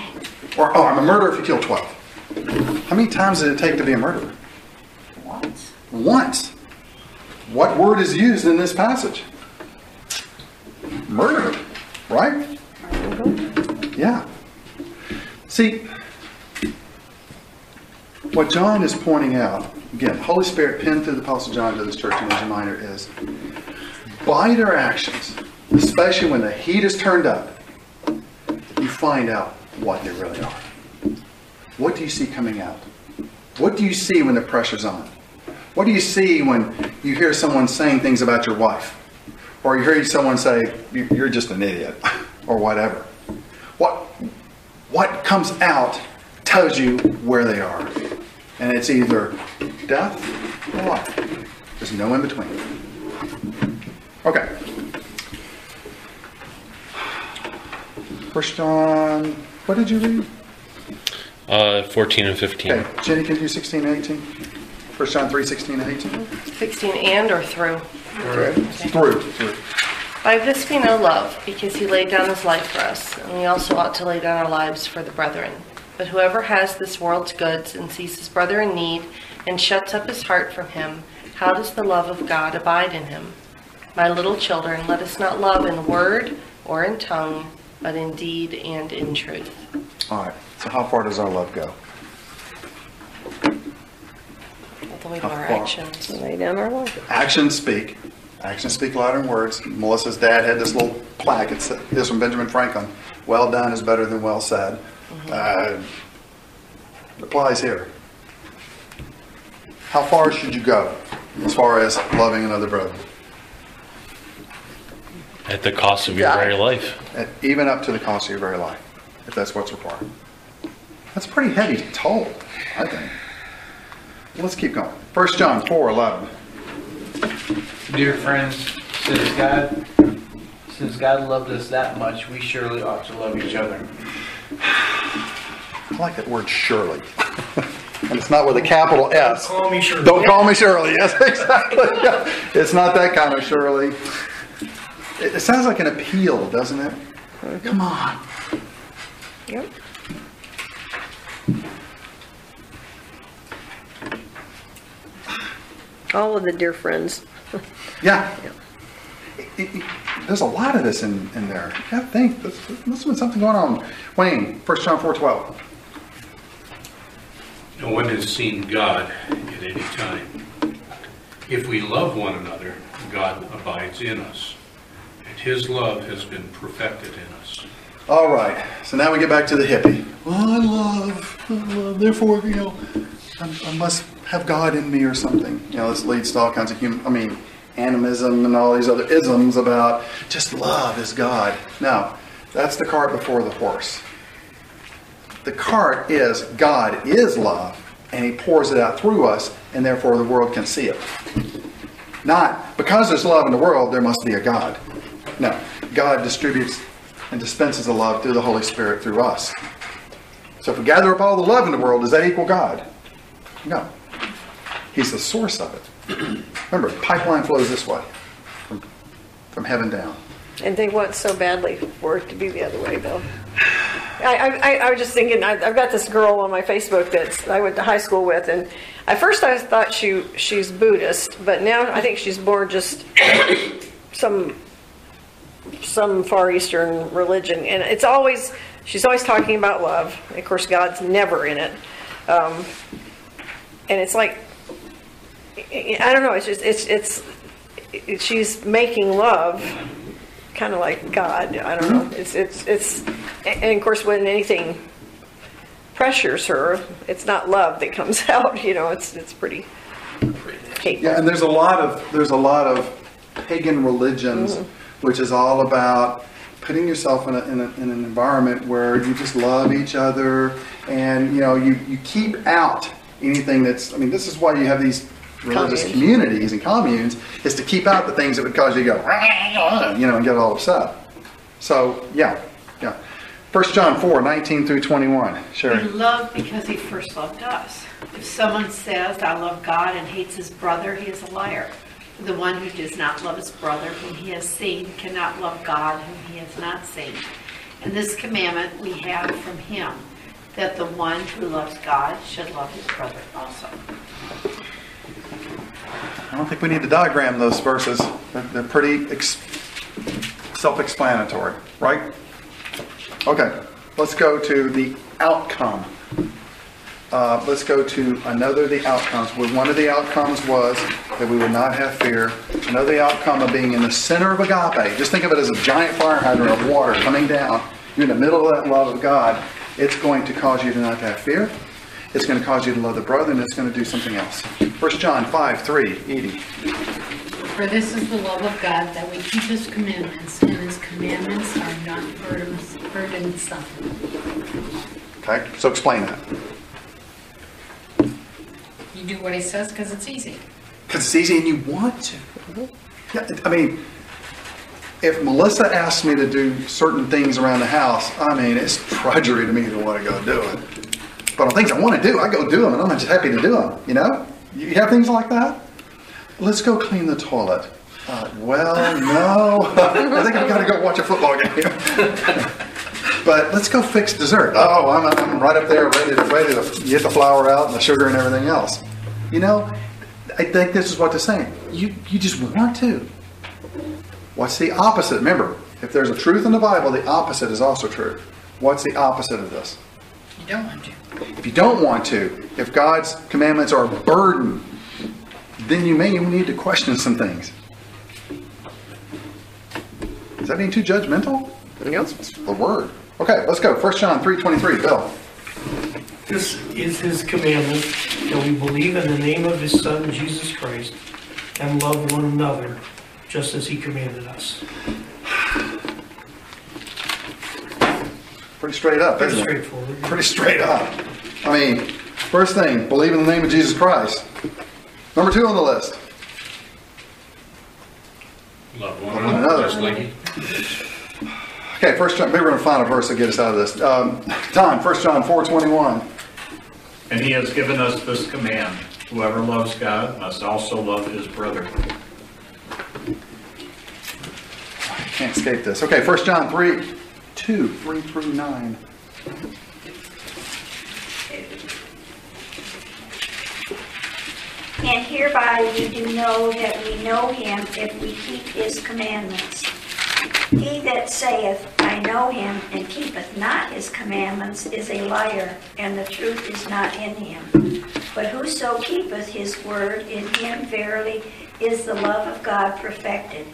Or, oh, I'm a murderer if you kill 12. How many times does it take to be a murderer? Once. Once. What word is used in this passage? Murder, right? Yeah. See, what John is pointing out, again, Holy Spirit pinned through the Apostle John to this church in Asia Minor is by their actions, especially when the heat is turned up, you find out what they really are. What do you see coming out? What do you see when the pressure's on? What do you see when you hear someone saying things about your wife? Or you hear someone say, "You- you're just an idiot, or whatever. What, what comes out tells you where they are. And it's either death or life. There's no in between. Okay. First John, what did you read? Uh, 14 and 15. Okay, Jenny, can you do 16 and 18? First John 3, 16 and 18? 16 and or through. Okay. Through. through. By this we know love, because he laid down his life for us, and we also ought to lay down our lives for the brethren. But whoever has this world's goods and sees his brother in need and shuts up his heart from him, how does the love of God abide in him? My little children, let us not love in word or in tongue, but in deed and in truth. All right. So how far does our love go? All the way to How our far? actions. Lay down our life. Actions speak. Actions speak louder than words. Melissa's dad had this little plaque. It's this from Benjamin Franklin. Well done is better than well said. Uh, applies here. How far should you go as far as loving another brother? At the cost of your very life. At- even up to the cost of your very life, if that's what's required. That's a pretty heavy toll, I think. Let's keep going. 1 John 4 11. Dear friends, since God, since God loved us that much, we surely ought to love each other. I like that word surely. and it's not with a capital S. Call me Shirley. Don't call me Shirley. Yes, exactly. It's not that kind of Shirley. It, it sounds like an appeal, doesn't it? Come on. Yep. All of the dear friends. Yeah. It- it- there's a lot of this in, in there. You gotta think. There's, there must have been something going on. Wayne, 1 John 4 12. No one has seen God at any time. If we love one another, God abides in us, and his love has been perfected in us. All right. So now we get back to the hippie. Well, I love, I love, therefore, you know, I, I must have God in me or something. You know, this leads to all kinds of human, I mean, animism and all these other isms about just love is God. No, that's the cart before the horse. The cart is God is love, and He pours it out through us, and therefore the world can see it. Not because there's love in the world, there must be a God. No, God distributes and dispenses the love through the Holy Spirit through us. So if we gather up all the love in the world, does that equal God? No. He's the source of it. Remember, pipeline flows this way, from, from heaven down. And they want so badly for it to be the other way, though. I, I, I was just thinking, I, I've got this girl on my Facebook that I went to high school with, and at first I thought she she's Buddhist, but now I think she's more just some some Far Eastern religion, and it's always she's always talking about love. Of course, God's never in it, um, and it's like I don't know. It's just it's it's it, she's making love kind of like God. I don't know. It's it's it's and of course when anything pressures her, it's not love that comes out. You know, it's it's pretty hateful. Yeah, and there's a lot of there's a lot of pagan religions, which is all about putting yourself in, a, in, a, in an environment where you just love each other, and you know you you keep out anything that's. I mean, this is why you have these religious Communes. communities and communes is to keep out the things that would cause you to go, you know, and get all upset. So yeah, yeah. First John 4, 19 through 21. We love because he first loved us. If someone says, I love God and hates his brother, he is a liar. The one who does not love his brother whom he has seen cannot love God whom he has not seen. And this commandment we have from him, that the one who loves God should love his brother also. I don't think we need to diagram those verses. They're, they're pretty ex- self-explanatory, right? Okay, let's go to the outcome. Uh, let's go to another of the outcomes. Well, One of the outcomes was that we would not have fear. Another outcome of being in the center of agape. Just think of it as a giant fire hydrant of water coming down. You're in the middle of that love of God. It's going to cause you to not have fear. It's going to cause you to love the brother, and it's going to do something else. 1 John 5, 3, Edie. For this is the love of God, that we keep his commandments, and his commandments are not burdens- burdensome. Okay, so explain that. You do what he says because it's easy. Because it's easy and you want to. Yeah, I mean, if Melissa asks me to do certain things around the house, I mean, it's drudgery to me to want to go do it. But on things I want to do, I go do them, and I'm just happy to do them. You know, you have things like that. Let's go clean the toilet. Uh, well, no, I think I've got to go watch a football game. but let's go fix dessert. Oh, I'm, I'm right up there, ready to ready to get the flour out and the sugar and everything else. You know, I think this is what they're saying. You you just want to. What's the opposite? Remember, If there's a truth in the Bible, the opposite is also true. What's the opposite of this? You don't want to. If you don't want to, if God's commandments are a burden, then you may need to question some things. Is that being too judgmental? Anything else? It's the word. Okay, let's go. 1 John 3.23. Bill. This is his commandment, that we believe in the name of his Son, Jesus Christ, and love one another, just as he commanded us. Pretty straight up, Pretty isn't it? straightforward. Pretty straight up. I mean, first thing, believe in the name of Jesus Christ. Number two on the list. Love one one another. another. Okay, first John, maybe we're going to find a verse to get us out of this. Um, Don, 1 John 4.21. And he has given us this command, whoever loves God must also love his brother. I Can't escape this. Okay, 1 John 3, 2, 3 through 9. And hereby we do know that we know him if we keep his commandments. He that saith, I know him, and keepeth not his commandments is a liar, and the truth is not in him. But whoso keepeth his word, in him verily is the love of God perfected.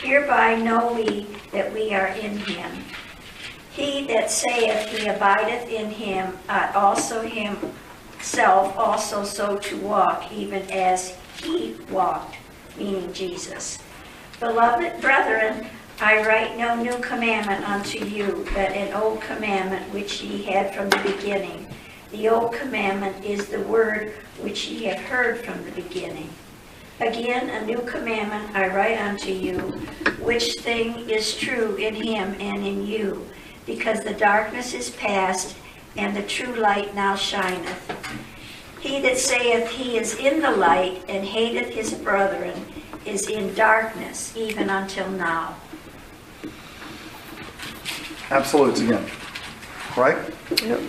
Hereby know we that we are in him. He that saith he abideth in him ought also himself also so to walk, even as he walked, meaning Jesus. Beloved brethren, I write no new commandment unto you, but an old commandment which ye had from the beginning. The old commandment is the word which ye have heard from the beginning. Again, a new commandment I write unto you, which thing is true in him and in you, because the darkness is past, and the true light now shineth. He that saith he is in the light, and hateth his brethren, is in darkness, even until now. Absolutes again. Right? Yep.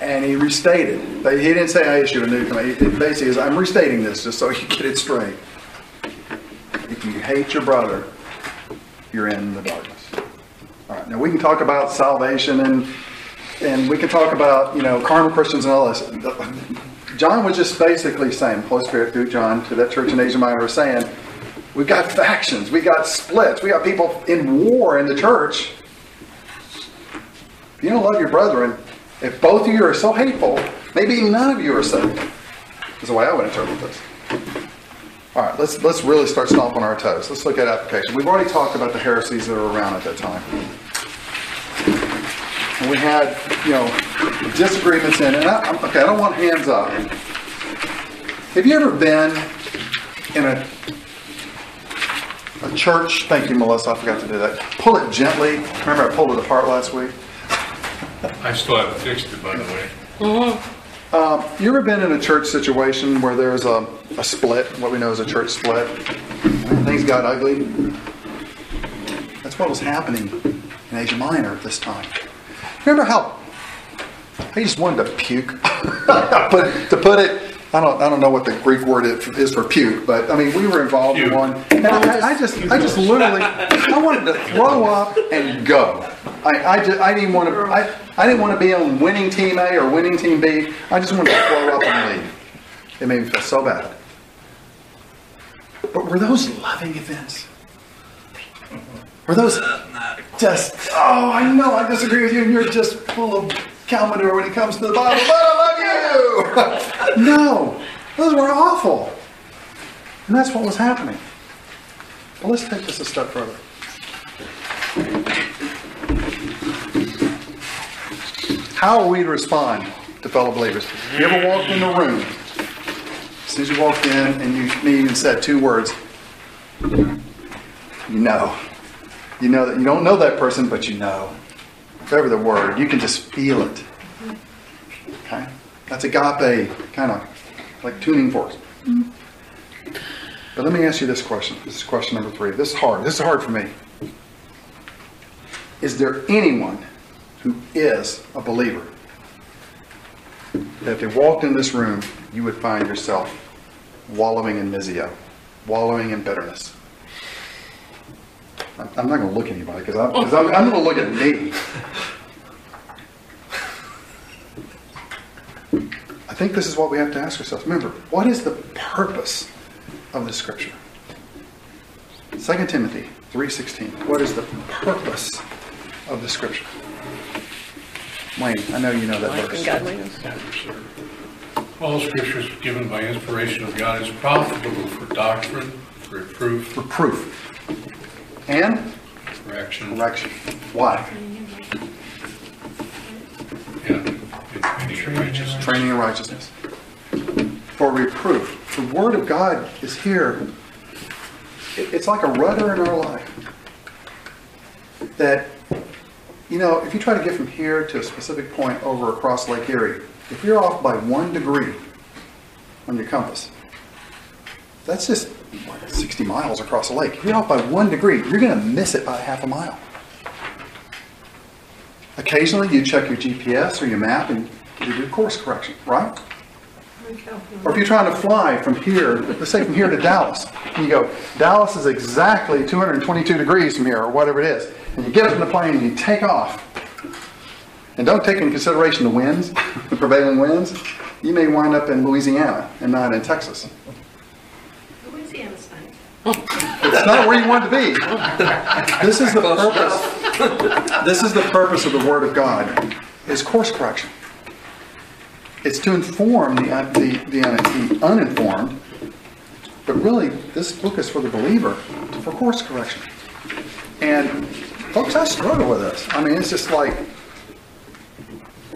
And he restated. He didn't say I issue a new command. It basically is I'm restating this just so you get it straight. If you hate your brother, you're in the darkness. All right. Now we can talk about salvation and and we can talk about you know carnal Christians and all this. John was just basically saying, Holy Spirit through John to that church in Asia Minor was saying, we got factions, we got splits, we got people in war in the church. If you don't love your brethren, if both of you are so hateful, maybe none of you are saved. Is the way I would interpret this. All right, let's let's really start stomping our toes. Let's look at application. We've already talked about the heresies that were around at that time. And we had, you know, disagreements in, and I, okay, I don't want hands up. Have you ever been in a a church? Thank you, Melissa. I forgot to do that. Pull it gently. Remember, I pulled it apart last week. I still haven't fixed it, by the way. Um, you ever been in a church situation where there's a, a split, what we know as a church split? Things got ugly. That's what was happening in Asia Minor at this time. Remember how I just wanted to puke? but to put it, I don't, I don't know what the Greek word is for puke, but I mean, we were involved in one. And I, I just, I just literally, I wanted to throw up and go. I, I, just, I didn't want to, I, I didn't want to be on winning team A or winning team B. I just wanted to throw up and leave. It made me feel so bad. But were those loving events? Were those just, oh, I know I disagree with you and you're just full of cow manure when it comes to the Bible, but I love you! no, those were awful. And that's what was happening. But let's take this a step further. How are we to respond to fellow believers? You ever walked in the room, as soon as you walked in and you me even said two words, you know. You know that you don't know that person, but you know. Whatever the word, you can just feel it. Okay? That's agape, kind of like tuning forks. But let me ask you this question. This is question number three. This is hard. This is hard for me. Is there anyone who is a believer that if they walked in this room, you would find yourself wallowing in miseo? wallowing in bitterness. I'm I'm not going to look at anybody because I'm, 'cause I'm, I'm going to look at me. I think this is what we have to ask ourselves. Remember, what is the purpose of the scripture? 2 Timothy 3.16. What is the purpose of the scripture? Wayne, I know you know that Life and verse. godliness. All scriptures given by inspiration of God is profitable for doctrine, for reproof, Reproof. And correction, correction. Why? and in training in righteousness. Training in righteousness. For reproof. The word of God is here. It's like a rudder in our life. That, you know, if you try to get from here to a specific point over across Lake Erie, if you're off by one degree on your compass, that's just what, 60 miles across the lake. If you're off by one degree, you're going to miss it by half a mile. Occasionally, you check your GPS or your map and you do course correction, right? Or if you're trying to fly from here, let's say from here to Dallas, and you go, Dallas is exactly 222 degrees from here, or whatever it is, and you get up in the plane and you take off, and don't take into consideration the winds, the prevailing winds, you may wind up in Louisiana and not in Texas. It's not where you want to be. This is the purpose. This is the purpose of the Word of God, is course correction. It's to inform the, the, the the uninformed, but really, this book is for the believer, for course correction. And folks, I struggle with this. I mean, it's just like,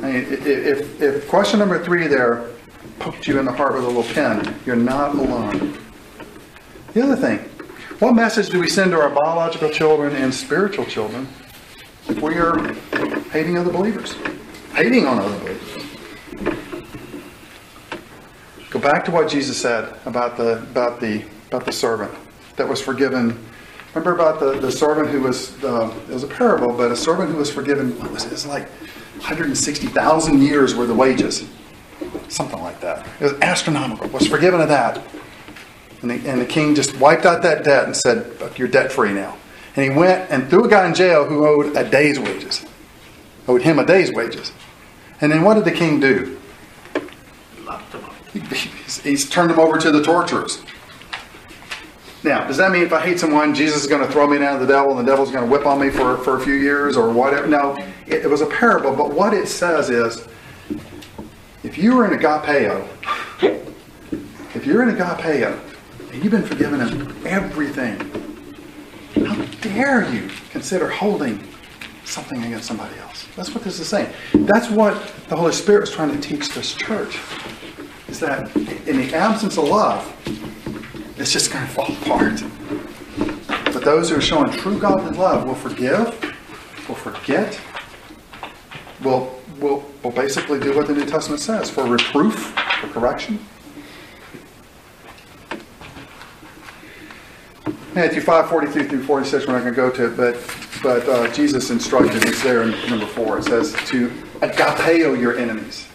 I mean, if, if question number three there poked you in the heart with a little pin, you're not alone. The other thing, what message do we send to our biological children and spiritual children if we are hating other believers, hating on other believers? Go back to what Jesus said about the about the about the servant that was forgiven. Remember about the, the servant who was it was a parable, but a servant who was forgiven. What was it? Like 160,000 years worth of wages, something like that. It was astronomical. Was forgiven of that. And the, and the king just wiped out that debt and said, You're debt free now. And he went and threw a guy in jail who owed a day's wages, owed him a day's wages. And then what did the king do? He- He's, he's turned him over to the torturers. Now, does that mean if I hate someone, Jesus is going to throw me down to the devil and the devil's going to whip on me for, for a few years or whatever? No, it, it was a parable, but what it says is if you are in agapeo, if you're in agapeo and you've been forgiven of everything, how dare you consider holding something against somebody else? That's what this is saying. That's what the Holy Spirit is trying to teach this church. Is that in the absence of love, it's just going to fall apart. But those who are showing true godly love will forgive, will forget, will, will, will basically do what the New Testament says for reproof, for correction. Matthew 5, 43 through 46, we're not going to go to it, but, but uh, Jesus instructed, it's there in number 4, it says to agapeo your enemies.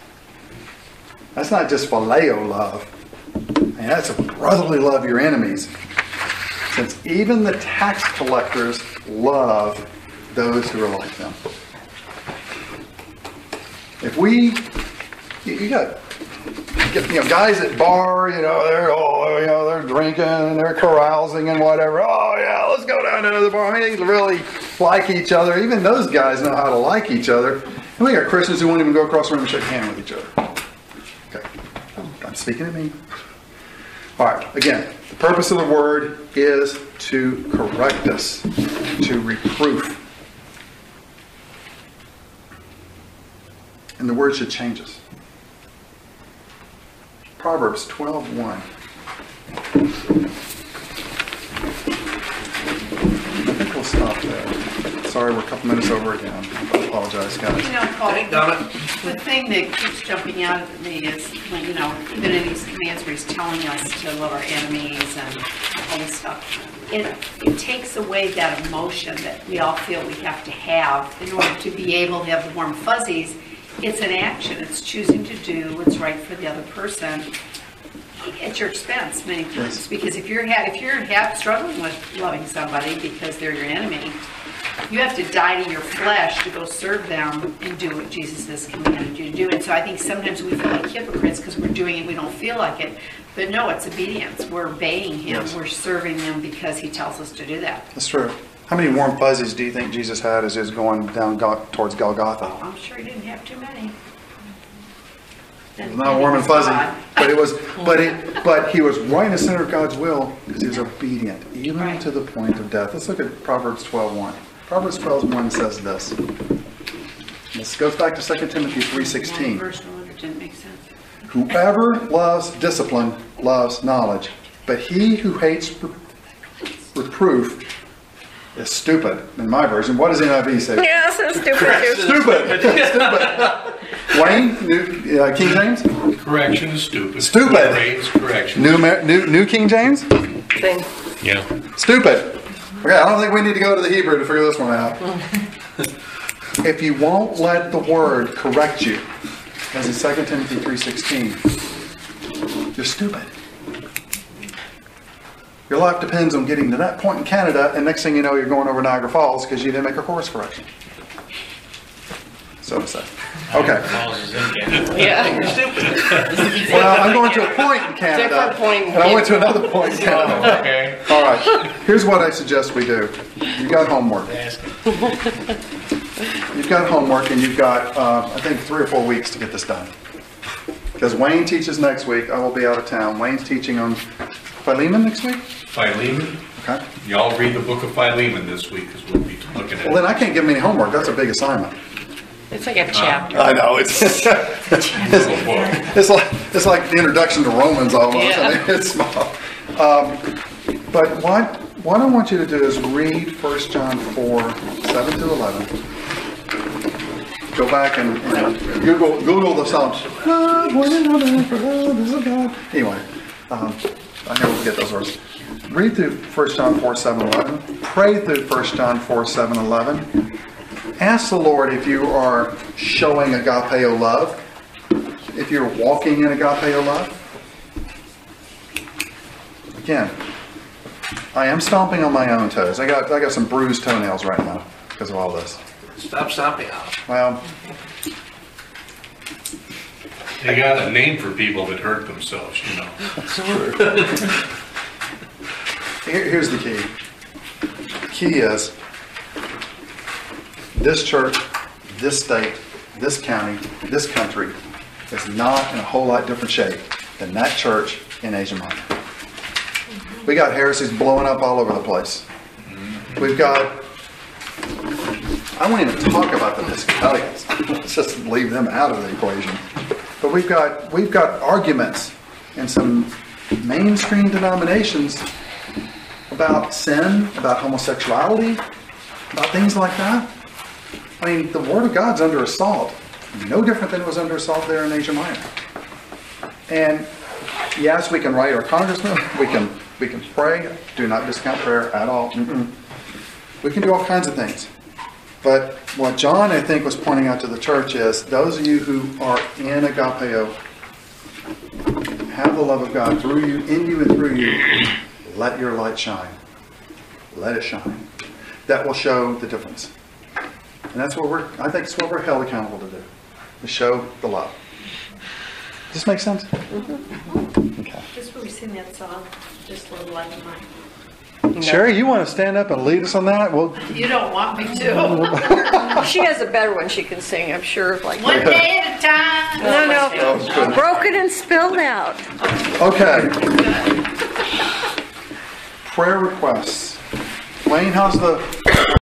That's not just phileo love. That's a brotherly love your enemies. Since even the tax collectors love those who are like them. If we, you, you got, you know, guys at bar, you know, they're all, you know, they're drinking and they're carousing and whatever. Oh yeah, let's go down to the bar. I mean, they really like each other. Even those guys know how to like each other. And we got Christians who won't even go across the room and shake hands with each other. Okay, I'm speaking to me. All right, again, the purpose of the word is to correct us, to reproof. And the word should change us. Proverbs 12:1. I think we'll stop there. Sorry, we're a couple minutes over again. I apologize, guys. You know, Paul, the thing that keeps jumping out at me is, when, you know, even in these commands where he's telling us to love our enemies and all this stuff, it, it takes away that emotion that we all feel we have to have in order to be able to have the warm fuzzies. It's an action, it's choosing to do what's right for the other person. at your expense many times. Because if you're, ha- if you're ha- struggling with loving somebody because they're your enemy, you have to die to your flesh to go serve them and do what Jesus has commanded you to do. And so I think sometimes we feel like hypocrites because we're doing it, we don't feel like it. But no, it's obedience. We're obeying him. Yes. We're serving him because he tells us to do that. That's true. How many warm fuzzies do you think Jesus had as he was going down Go- towards Golgotha? Oh, I'm sure he didn't have too many. It was not warm and fuzzy, but it was, but it, but he was right in the center of God's will because he was obedient, even to the point of death. Let's look at Proverbs 12:1. Proverbs 12:1 says this. This goes back to 2 Timothy 3:16. Verse didn't make sense. Whoever loves discipline loves knowledge, but he who hates reproof is stupid. In my version, what does NIV say? Yes, it's stupid too. Stupid. Stupid. Wayne, New, uh, King James. Correction is stupid. Stupid. Raise correction. New, New New King James. Same. Yeah. Stupid. Okay, I don't think we need to go to the Hebrew to figure this one out. if you won't let the word correct you, as in 2 Timothy 3.16, you're stupid. Your life depends on getting to that point in Canada, and next thing you know, you're going over Niagara Falls because you didn't make a course correction. So to say. Okay. Yeah. Well, I'm going to a point in Canada, Different point in and I went to another point in Canada. Okay. All right, here's what I suggest we do. You've got homework. You've got homework, and you've got, uh, I think, three or four weeks to get this done. Because Wayne teaches next week, I will be out of town. Wayne's teaching on Philemon next week? Philemon, Okay. y'all read the book of Philemon this week because we'll be looking at it. Well, then I can't give him any homework, that's a big assignment. It's like a chapter. I know, it's, it's, it's like, it's like the introduction to Romans almost, I mean, it's small. Um, But what, what I want you to do is read 1 John 4, 7 to 11. Go back and and Google, Google the Psalms. God, what is heaven for love is of God. Anyway, um, I never forget those words. Read through 1 John 4, 7, 11. Pray through 1 John 4, 7, 11. Ask the Lord if you are showing agapeo love, if you're walking in agapeo love. Again, I am stomping on my own toes. I got I got some bruised toenails right now because of all this. Stop stopping. Well, They got a name for people that hurt themselves, you know. here, here's the key. Key is this church, this state, this county, this country is not in a whole lot different shape than that church in Asia Minor. We got heresies blowing up all over the place. We've got, I won't even talk about the Episcopalians. Oh, let's just leave them out of the equation. But we've got, we've got arguments in some mainstream denominations about sin, about homosexuality, about things like that. I mean, the Word of God's under assault, no different than it was under assault there in Asia Minor. And yes, we can write our congressman, we can, we can pray, do not discount prayer at all. Mm-mm. We can do all kinds of things. But what John, I think, was pointing out to the church is those of you who are in agapeo, have the love of God through you, in you, and through you, let your light shine. Let it shine. That will show the difference. And that's what we're, I think it's what we're held accountable to do, to show the love. Does this make sense? Mm-hmm. Okay. Just where we sing that song, Just Little Light of Mine. Sherry, you want to stand up and lead us on that? Well, You don't want me to. She has a better one she can sing, I'm sure, like. One day at a time. No, no, broken and spilled out. Okay. Prayer requests. Wayne, how's the